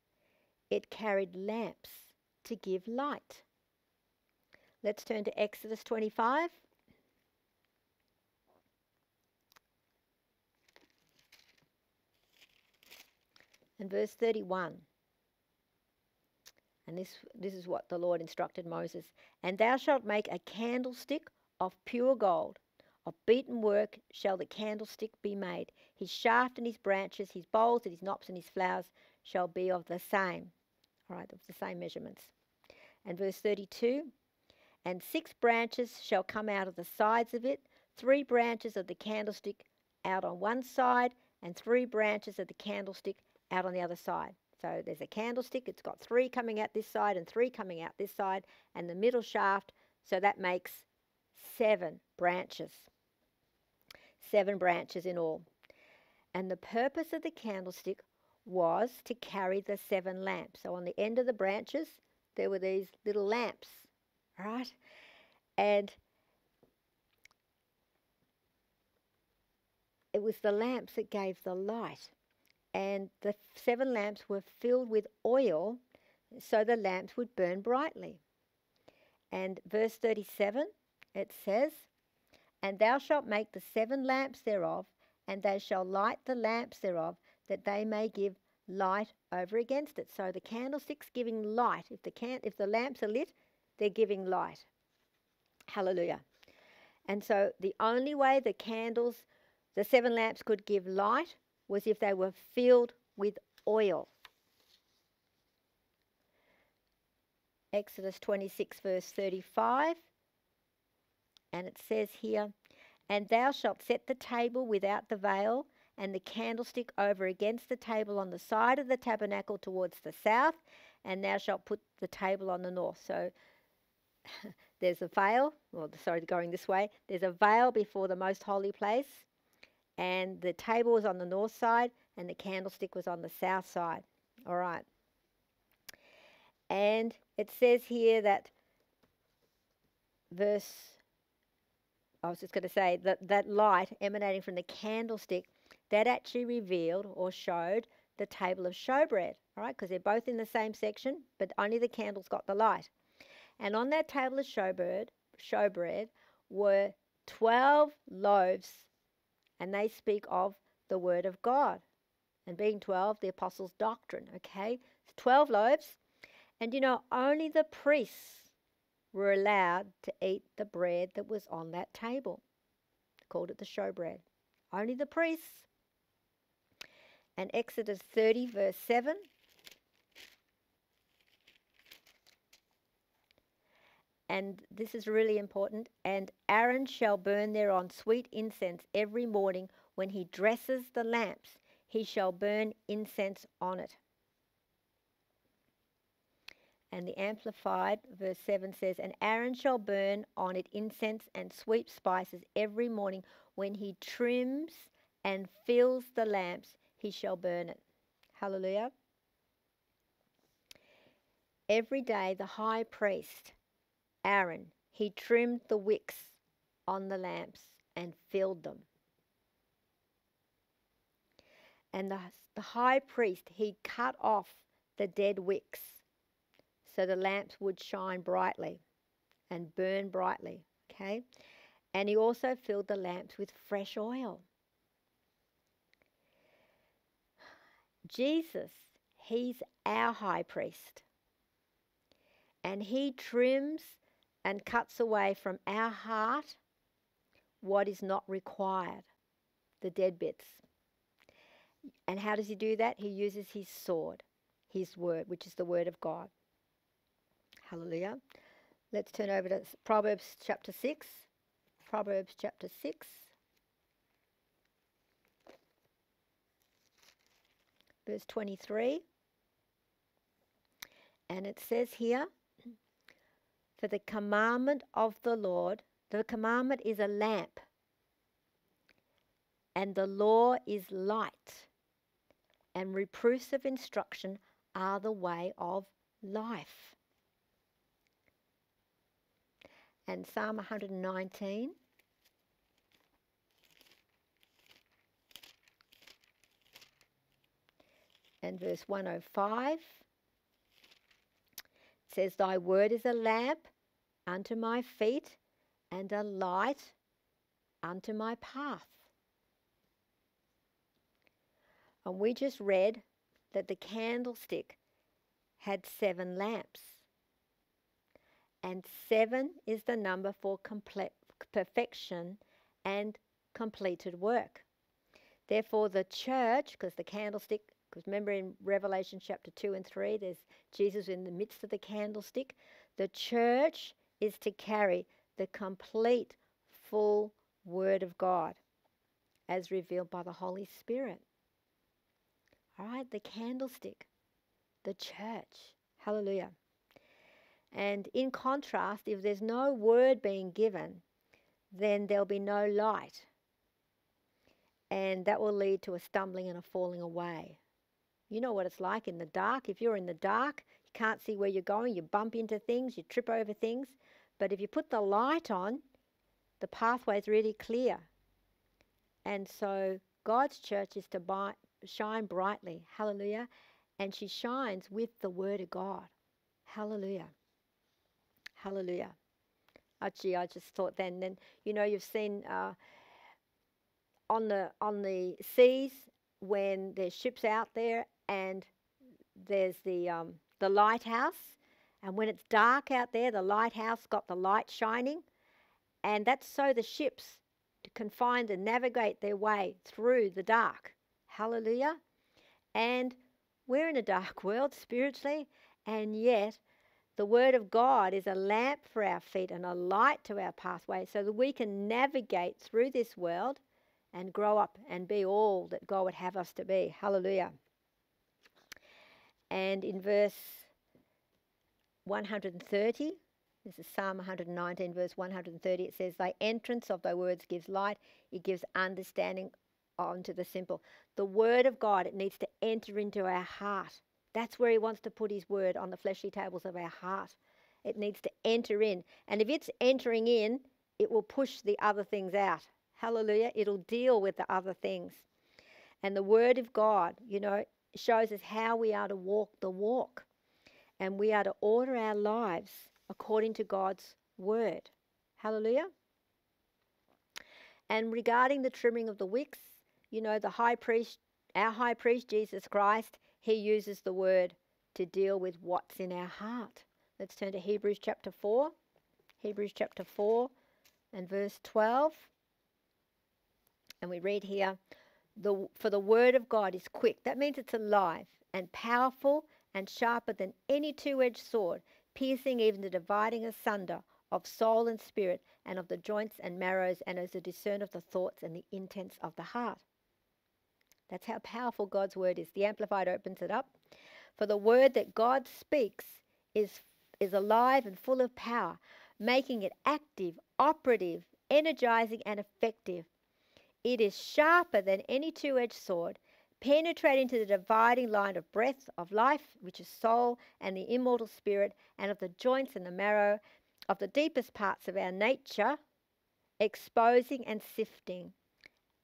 it carried lamps to give light. Let's turn to Exodus 25. And verse 31. And this, this is what the Lord instructed Moses. And thou shalt make a candlestick of pure gold. Of beaten work shall the candlestick be made. His shaft and his branches, his bowls and his knops and his flowers shall be of the same. All right, of the same measurements. And verse 32 And six branches shall come out of the sides of it, three branches of the candlestick out on one side, and three branches of the candlestick out on the other side. So there's a candlestick, it's got three coming out this side and three coming out this side, and the middle shaft, so that makes seven branches. Seven branches in all. And the purpose of the candlestick was to carry the seven lamps. So on the end of the branches, there were these little lamps, right? And it was the lamps that gave the light and the seven lamps were filled with oil so the lamps would burn brightly. And verse 37, it says, And thou shalt make the seven lamps thereof, and they shall light the lamps thereof, that they may give light over against it. So the candlestick's giving light. If the can if the lamps are lit, they're giving light. Hallelujah. And so the only way the candles, the seven lamps could give light was if they were filled with oil. Exodus 26, verse 35. And it says here, And thou shalt set the table without the veil, and the candlestick over against the table on the side of the tabernacle towards the south, and thou shalt put the table on the north. So there's a veil, or sorry, going this way, there's a veil before the most holy place, and the table was on the north side, and the candlestick was on the south side. All right. And it says here that verse, I was just going to say that that light emanating from the candlestick, that actually revealed or showed the table of showbread, all right, because they're both in the same section, but only the candles got the light. And on that table of showbread, showbread were 12 loaves, and they speak of the Word of God. And being 12, the apostles' doctrine, okay? 12 loaves, and you know, only the priests were allowed to eat the bread that was on that table. They called it the showbread. Only the priests. And Exodus 30, verse 7. And this is really important. And Aaron shall burn thereon sweet incense every morning when he dresses the lamps. He shall burn incense on it. And the Amplified, verse 7 says, And Aaron shall burn on it incense and sweet spices every morning. When he trims and fills the lamps, he shall burn it. Hallelujah. Every day, the high priest, Aaron, he trimmed the wicks on the lamps and filled them. And the, the high priest, he cut off the dead wicks so the lamps would shine brightly and burn brightly. Okay? And he also filled the lamps with fresh oil. Jesus, he's our high priest. And he trims and cuts away from our heart what is not required, the dead bits. And how does he do that? He uses his sword, his word, which is the word of God. Hallelujah. Let's turn over to Proverbs chapter 6. Proverbs chapter 6. Verse 23. And it says here, For the commandment of the Lord, the commandment is a lamp, and the law is light, and reproofs of instruction are the way of life. and Psalm 119. And verse 105 says, Thy word is a lamp unto my feet and a light unto my path. And we just read that the candlestick had seven lamps and seven is the number for comple- perfection and completed work. Therefore, the church, because the candlestick, because remember in Revelation chapter 2 and 3, there's Jesus in the midst of the candlestick. The church is to carry the complete, full Word of God as revealed by the Holy Spirit. All right, the candlestick, the church. Hallelujah. And in contrast, if there's no word being given, then there'll be no light. And that will lead to a stumbling and a falling away. You know what it's like in the dark. If you're in the dark, you can't see where you're going, you bump into things, you trip over things. But if you put the light on, the pathway is really clear. And so God's church is to buy, shine brightly. Hallelujah. And she shines with the Word of God. Hallelujah. Hallelujah. Actually, I just thought then, then you know, you've seen uh, on the on the seas when there's ships out there and there's the um, the lighthouse, and when it's dark out there, the lighthouse got the light shining, and that's so the ships can find and navigate their way through the dark. Hallelujah. And we're in a dark world spiritually, and yet the Word of God is a lamp for our feet and a light to our pathway so that we can navigate through this world and grow up and be all that God would have us to be. Hallelujah. And in verse 130, this is Psalm 119, verse 130. It says, Thy entrance of thy words gives light, it gives understanding unto the simple. The word of God, it needs to enter into our heart. That's where He wants to put His word on the fleshly tables of our heart. It needs to enter in. And if it's entering in, it will push the other things out. Hallelujah. It'll deal with the other things. And the word of God, you know, shows us how we are to walk the walk. And we are to order our lives according to God's word. Hallelujah. And regarding the trimming of the wicks, you know, the high priest, our high priest, Jesus Christ, he uses the word to deal with what's in our heart. Let's turn to Hebrews chapter 4. Hebrews chapter 4 and verse 12. And we read here, the, For the word of God is quick. That means it's alive and powerful and sharper than any two edged sword, piercing even the dividing asunder of soul and spirit, and of the joints and marrows, and as a discern of the thoughts and the intents of the heart. That's how powerful God's word is. The Amplified opens it up. For the word that God speaks is, is alive and full of power, making it active, operative, energizing, and effective. It is sharper than any two edged sword, penetrating to the dividing line of breath of life, which is soul and the immortal spirit, and of the joints and the marrow, of the deepest parts of our nature, exposing and sifting,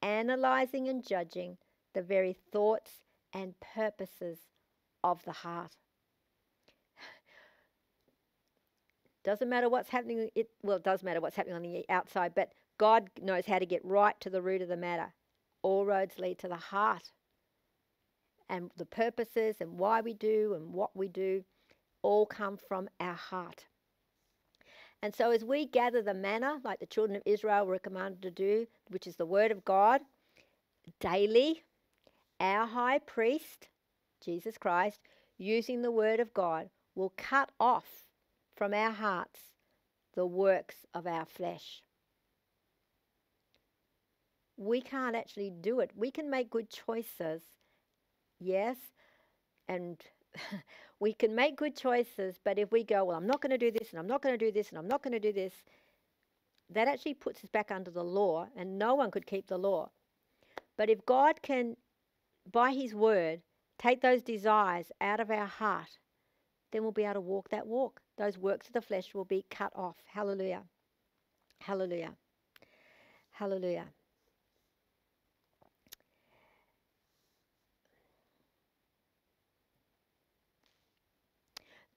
analyzing and judging the very thoughts and purposes of the heart. Doesn't matter what's happening. It well, it does matter what's happening on the outside, but God knows how to get right to the root of the matter. All roads lead to the heart, and the purposes and why we do and what we do all come from our heart. And so, as we gather the manna, like the children of Israel were commanded to do, which is the word of God, daily, our high priest, Jesus Christ, using the word of God, will cut off from our hearts the works of our flesh. We can't actually do it. We can make good choices, yes, and we can make good choices, but if we go, well, I'm not going to do this, and I'm not going to do this, and I'm not going to do this, that actually puts us back under the law, and no one could keep the law. But if God can by His word, take those desires out of our heart, then we'll be able to walk that walk. Those works of the flesh will be cut off. Hallelujah. Hallelujah. Hallelujah.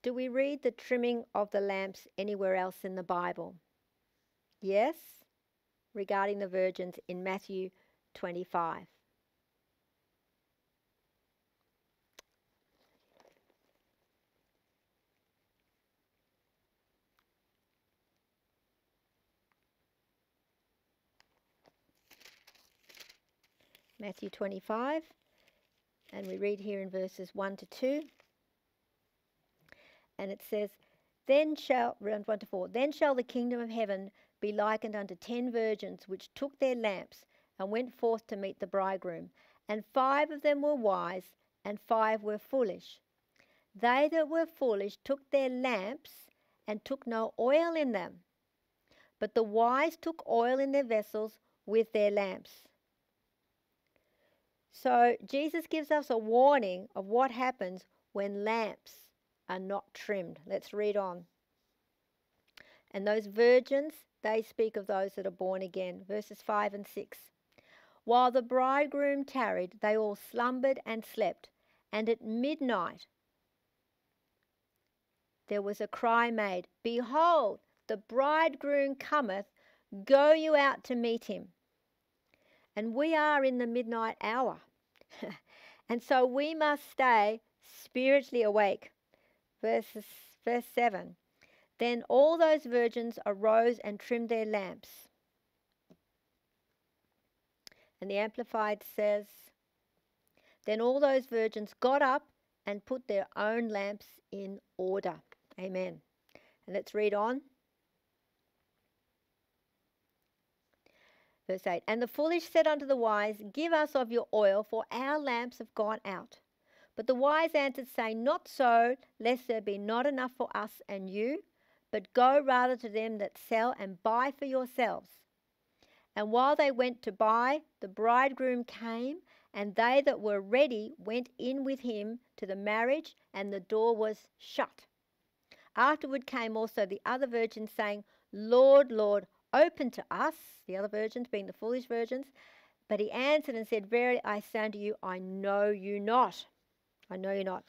Do we read the trimming of the lamps anywhere else in the Bible? Yes, regarding the virgins in Matthew 25. Matthew 25, and we read here in verses 1 to 2. And it says, Then shall, round 1 to 4, then shall the kingdom of heaven be likened unto ten virgins which took their lamps and went forth to meet the bridegroom. And five of them were wise, and five were foolish. They that were foolish took their lamps and took no oil in them. But the wise took oil in their vessels with their lamps. So Jesus gives us a warning of what happens when lamps are not trimmed. Let's read on. And those virgins, they speak of those that are born again. Verses 5 and 6. While the bridegroom tarried, they all slumbered and slept. And at midnight there was a cry made Behold, the bridegroom cometh, go you out to meet him. And we are in the midnight hour. And so we must stay spiritually awake. Verses, verse 7. Then all those virgins arose and trimmed their lamps. And the Amplified says, Then all those virgins got up and put their own lamps in order. Amen. And let's read on. Verse 8 And the foolish said unto the wise, Give us of your oil, for our lamps have gone out. But the wise answered, saying, Not so, lest there be not enough for us and you, but go rather to them that sell and buy for yourselves. And while they went to buy, the bridegroom came, and they that were ready went in with him to the marriage, and the door was shut. Afterward came also the other virgins, saying, Lord, Lord, open to us, the other virgins being the foolish virgins. But he answered and said, Verily I say unto you, I know you not. I know you're not.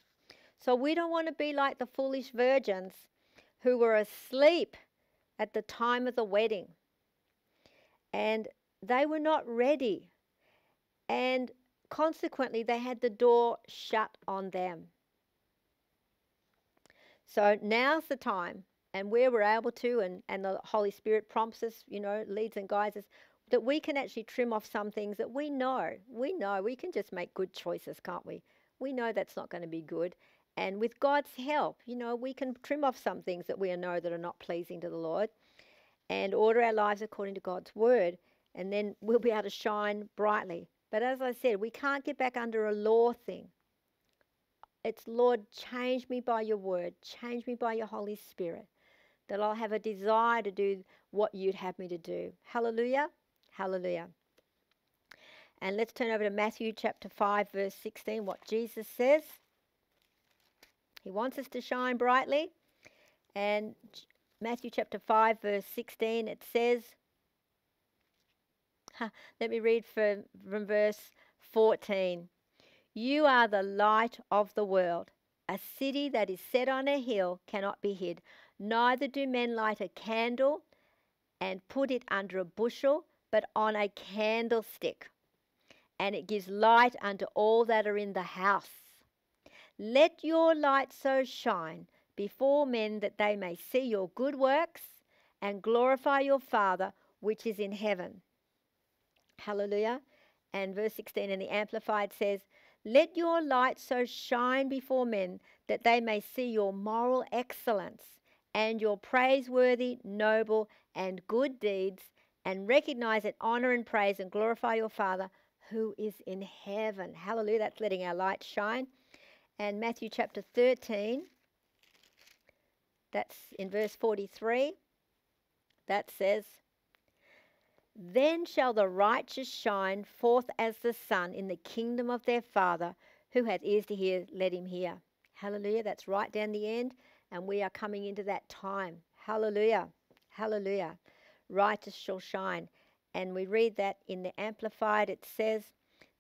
So we don't want to be like the foolish virgins who were asleep at the time of the wedding. And they were not ready. And consequently, they had the door shut on them. So now's the time and where we're able to, and, and the Holy Spirit prompts us, you know, leads and guides us, that we can actually trim off some things that we know. We know we can just make good choices, can't we? We know that's not going to be good. And with God's help, you know, we can trim off some things that we know that are not pleasing to the Lord and order our lives according to God's word. And then we'll be able to shine brightly. But as I said, we can't get back under a law thing. It's, Lord, change me by your word, change me by your Holy Spirit that I'll have a desire to do what you'd have me to do. Hallelujah. Hallelujah. And let's turn over to Matthew chapter 5, verse 16, what Jesus says. He wants us to shine brightly. And Matthew chapter 5, verse 16, it says, let me read from, from verse 14. You are the light of the world. A city that is set on a hill cannot be hid. Neither do men light a candle and put it under a bushel, but on a candlestick, and it gives light unto all that are in the house. Let your light so shine before men that they may see your good works and glorify your Father which is in heaven. Hallelujah. And verse 16 in the Amplified says, Let your light so shine before men that they may see your moral excellence and your praiseworthy, noble, and good deeds, and recognize and honor and praise and glorify your Father who is in heaven. Hallelujah. That's letting our light shine. And Matthew chapter 13, that's in verse 43, that says, Then shall the righteous shine forth as the sun in the kingdom of their Father. Who hath ears to hear, let him hear. Hallelujah. That's right down the end and we are coming into that time. Hallelujah. Hallelujah. Righteous shall shine. And we read that in the Amplified, it says,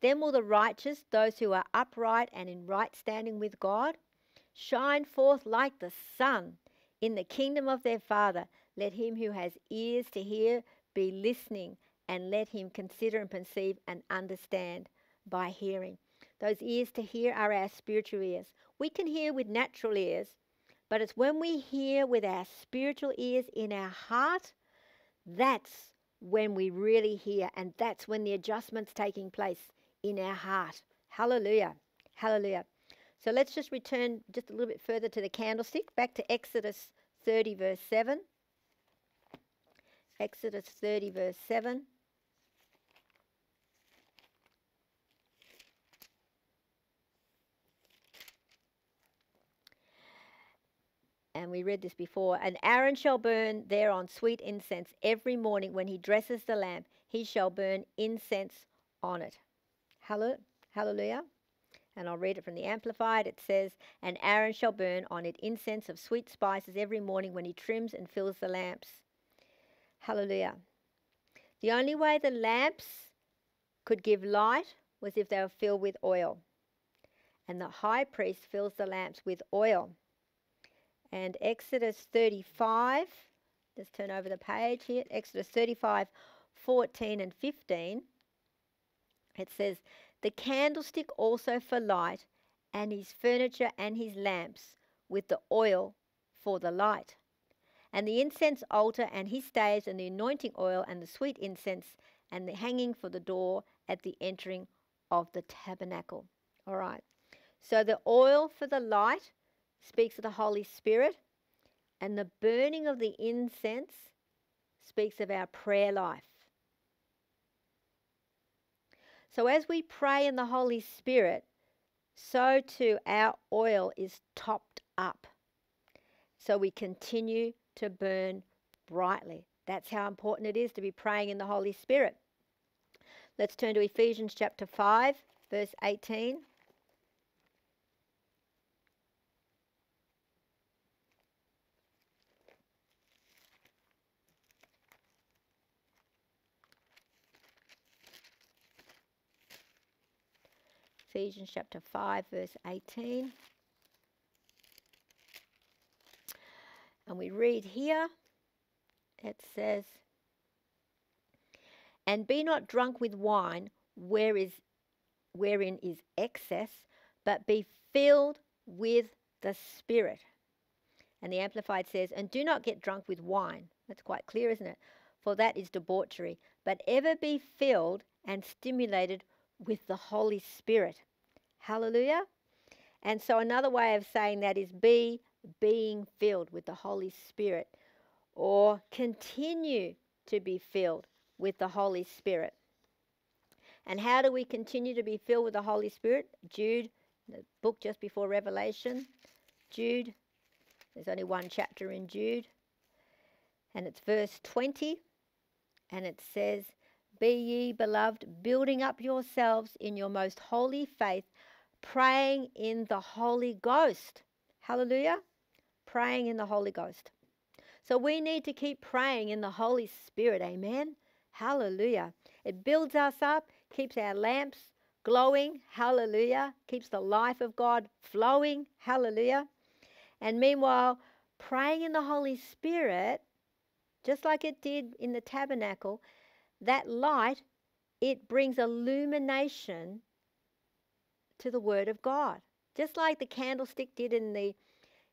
Then will the righteous, those who are upright and in right standing with God, shine forth like the sun in the kingdom of their Father. Let him who has ears to hear be listening, and let him consider and perceive and understand by hearing. Those ears to hear are our spiritual ears. We can hear with natural ears, but it's when we hear with our spiritual ears in our heart, that's when we really hear, and that's when the adjustment's taking place in our heart. Hallelujah. Hallelujah. So let's just return just a little bit further to the candlestick, back to Exodus 30, verse 7. Exodus 30, verse 7. And we read this before, and Aaron shall burn thereon sweet incense every morning when he dresses the lamp, he shall burn incense on it. Hallelujah. And I'll read it from the Amplified. It says, And Aaron shall burn on it incense of sweet spices every morning when he trims and fills the lamps. Hallelujah. The only way the lamps could give light was if they were filled with oil. And the high priest fills the lamps with oil. And Exodus 35, let's turn over the page here. Exodus 35, 14 and 15. It says, the candlestick also for light, and his furniture and his lamps, with the oil for the light. And the incense altar and his staves, and the anointing oil, and the sweet incense, and the hanging for the door at the entering of the tabernacle. All right. So the oil for the light speaks of the Holy Spirit, and the burning of the incense speaks of our prayer life. So as we pray in the Holy Spirit, so too our oil is topped up. So we continue to burn brightly. That's how important it is to be praying in the Holy Spirit. Let's turn to Ephesians chapter 5, verse 18. Ephesians chapter 5, verse 18. And we read here, it says, And be not drunk with wine, where is, wherein is excess, but be filled with the Spirit. And the Amplified says, And do not get drunk with wine. That's quite clear, isn't it? For that is debauchery. But ever be filled and stimulated with the Holy Spirit. Hallelujah. And so another way of saying that is be being filled with the Holy Spirit or continue to be filled with the Holy Spirit. And how do we continue to be filled with the Holy Spirit? Jude, the book just before Revelation. Jude, there's only one chapter in Jude, and it's verse 20, and it says, Be ye, beloved, building up yourselves in your most holy faith, praying in the Holy Ghost. Hallelujah praying in the Holy Ghost. So we need to keep praying in the Holy Spirit. Amen. Hallelujah. It builds us up, keeps our lamps glowing. Hallelujah. Keeps the life of God flowing. Hallelujah. And meanwhile, praying in the Holy Spirit, just like it did in the tabernacle, that light, it brings illumination to the Word of God. Just like the candlestick did in the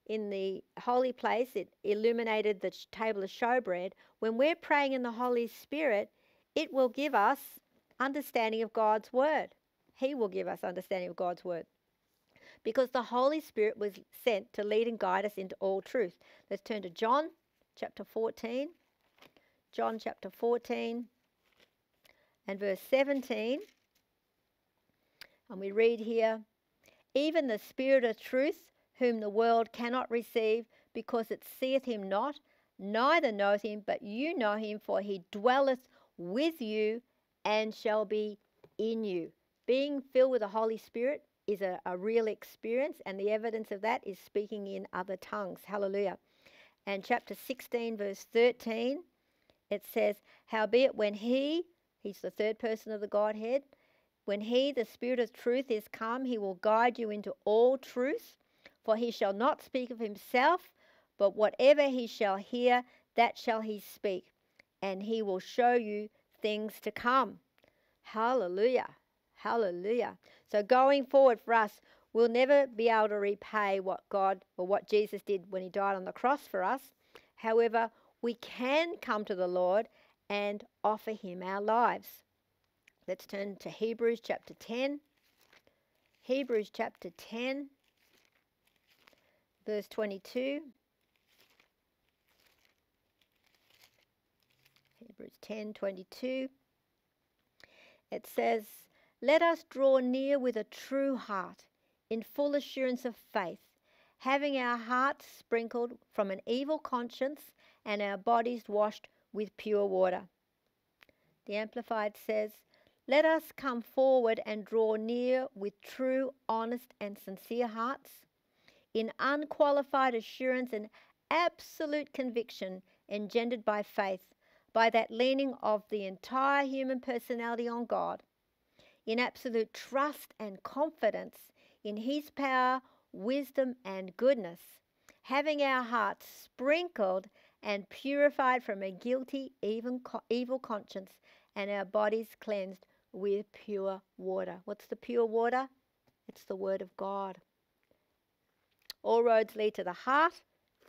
in the holy place, it illuminated the table of showbread. When we're praying in the Holy Spirit, it will give us understanding of God's word. He will give us understanding of God's word. Because the Holy Spirit was sent to lead and guide us into all truth. Let's turn to John chapter 14. John chapter 14 and verse 17. And we read here, even the Spirit of truth whom the world cannot receive, because it seeth him not, neither knoweth him, but you know him, for he dwelleth with you and shall be in you. Being filled with the Holy Spirit is a, a real experience, and the evidence of that is speaking in other tongues. Hallelujah. And chapter 16, verse 13, it says, Howbeit, when he, he's the third person of the Godhead, when he, the Spirit of truth, is come, he will guide you into all truth. For he shall not speak of himself, but whatever he shall hear, that shall he speak, and he will show you things to come. Hallelujah. Hallelujah. So going forward for us, we'll never be able to repay what God or what Jesus did when he died on the cross for us. However, we can come to the Lord and offer him our lives. Let's turn to Hebrews chapter 10. Hebrews chapter 10 verse 22. Hebrews 10 22. It says, Let us draw near with a true heart, in full assurance of faith, having our hearts sprinkled from an evil conscience and our bodies washed with pure water. The Amplified says, Let us come forward and draw near with true, honest, and sincere hearts in unqualified assurance and absolute conviction engendered by faith, by that leaning of the entire human personality on God, in absolute trust and confidence in His power, wisdom, and goodness, having our hearts sprinkled and purified from a guilty, even evil conscience, and our bodies cleansed with pure water. What's the pure water? It's the Word of God. All roads lead to the heart,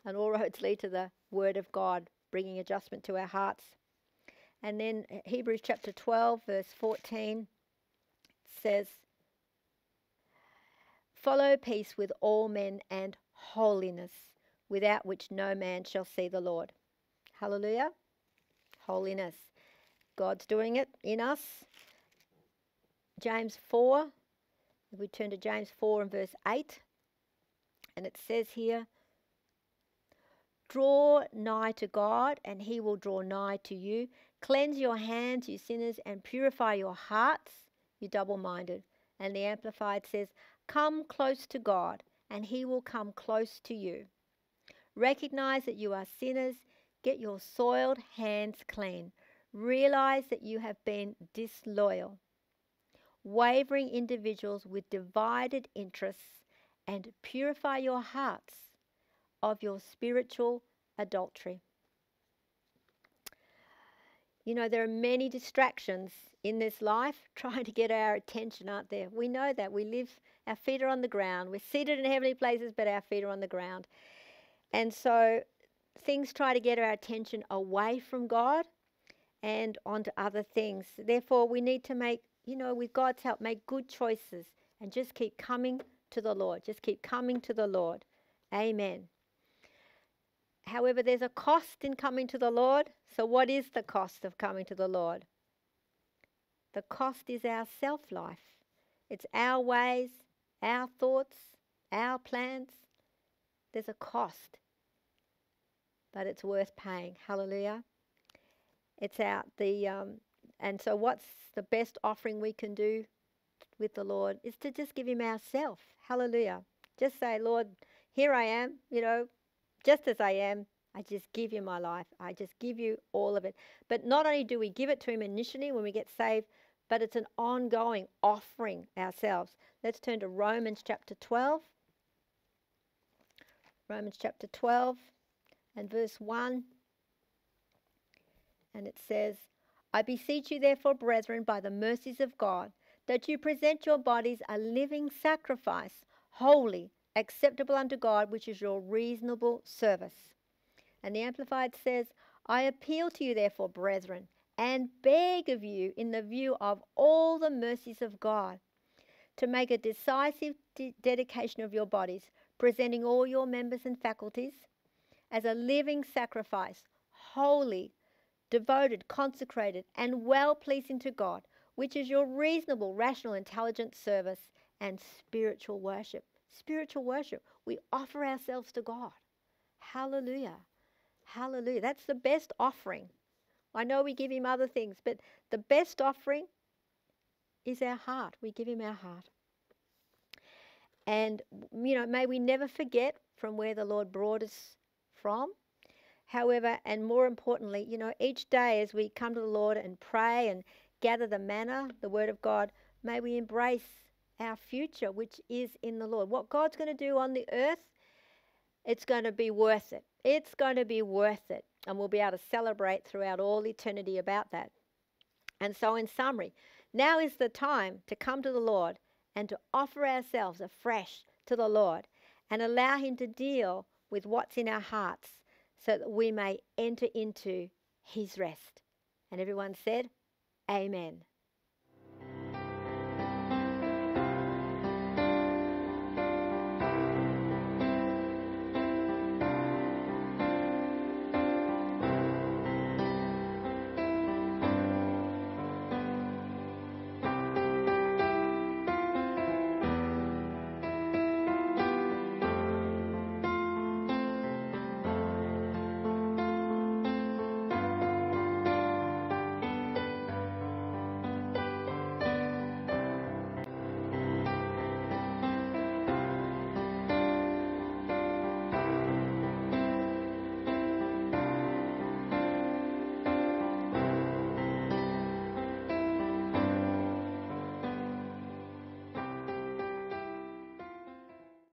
and all roads lead to the Word of God, bringing adjustment to our hearts. And then Hebrews chapter 12, verse 14 says, Follow peace with all men and holiness, without which no man shall see the Lord. Hallelujah. Holiness. God's doing it in us. James 4, if we turn to James 4 and verse 8, and it says here, Draw nigh to God, and he will draw nigh to you. Cleanse your hands, you sinners, and purify your hearts, you double minded. And the Amplified says, Come close to God, and he will come close to you. Recognize that you are sinners. Get your soiled hands clean. Realize that you have been disloyal wavering individuals with divided interests, and purify your hearts of your spiritual adultery. You know, there are many distractions in this life trying to get our attention, aren't there? We know that. We live, our feet are on the ground. We're seated in heavenly places, but our feet are on the ground. And so things try to get our attention away from God and onto other things. Therefore, we need to make you know, with God's help, make good choices and just keep coming to the Lord. Just keep coming to the Lord. Amen. However, there's a cost in coming to the Lord. So, what is the cost of coming to the Lord? The cost is our self life, it's our ways, our thoughts, our plans. There's a cost, but it's worth paying. Hallelujah. It's out the um, and so, what's the best offering we can do with the Lord is to just give Him ourself. Hallelujah. Just say, Lord, here I am, you know, just as I am. I just give you my life. I just give you all of it. But not only do we give it to Him initially when we get saved, but it's an ongoing offering ourselves. Let's turn to Romans chapter 12. Romans chapter 12 and verse 1. And it says, I beseech you, therefore, brethren, by the mercies of God, that you present your bodies a living sacrifice, holy, acceptable unto God, which is your reasonable service. And the Amplified says, I appeal to you, therefore, brethren, and beg of you, in the view of all the mercies of God, to make a decisive de- dedication of your bodies, presenting all your members and faculties as a living sacrifice, holy, devoted, consecrated, and well pleasing to God, which is your reasonable, rational, intelligent service and spiritual worship. Spiritual worship. We offer ourselves to God. Hallelujah. Hallelujah. That's the best offering. I know we give Him other things, but the best offering is our heart. We give Him our heart. And, you know, may we never forget from where the Lord brought us from However, and more importantly, you know, each day as we come to the Lord and pray and gather the manna, the Word of God, may we embrace our future, which is in the Lord. What God's going to do on the earth, it's going to be worth it. It's going to be worth it. And we'll be able to celebrate throughout all eternity about that. And so, in summary, now is the time to come to the Lord and to offer ourselves afresh to the Lord and allow Him to deal with what's in our hearts so that we may enter into his rest. And everyone said, Amen.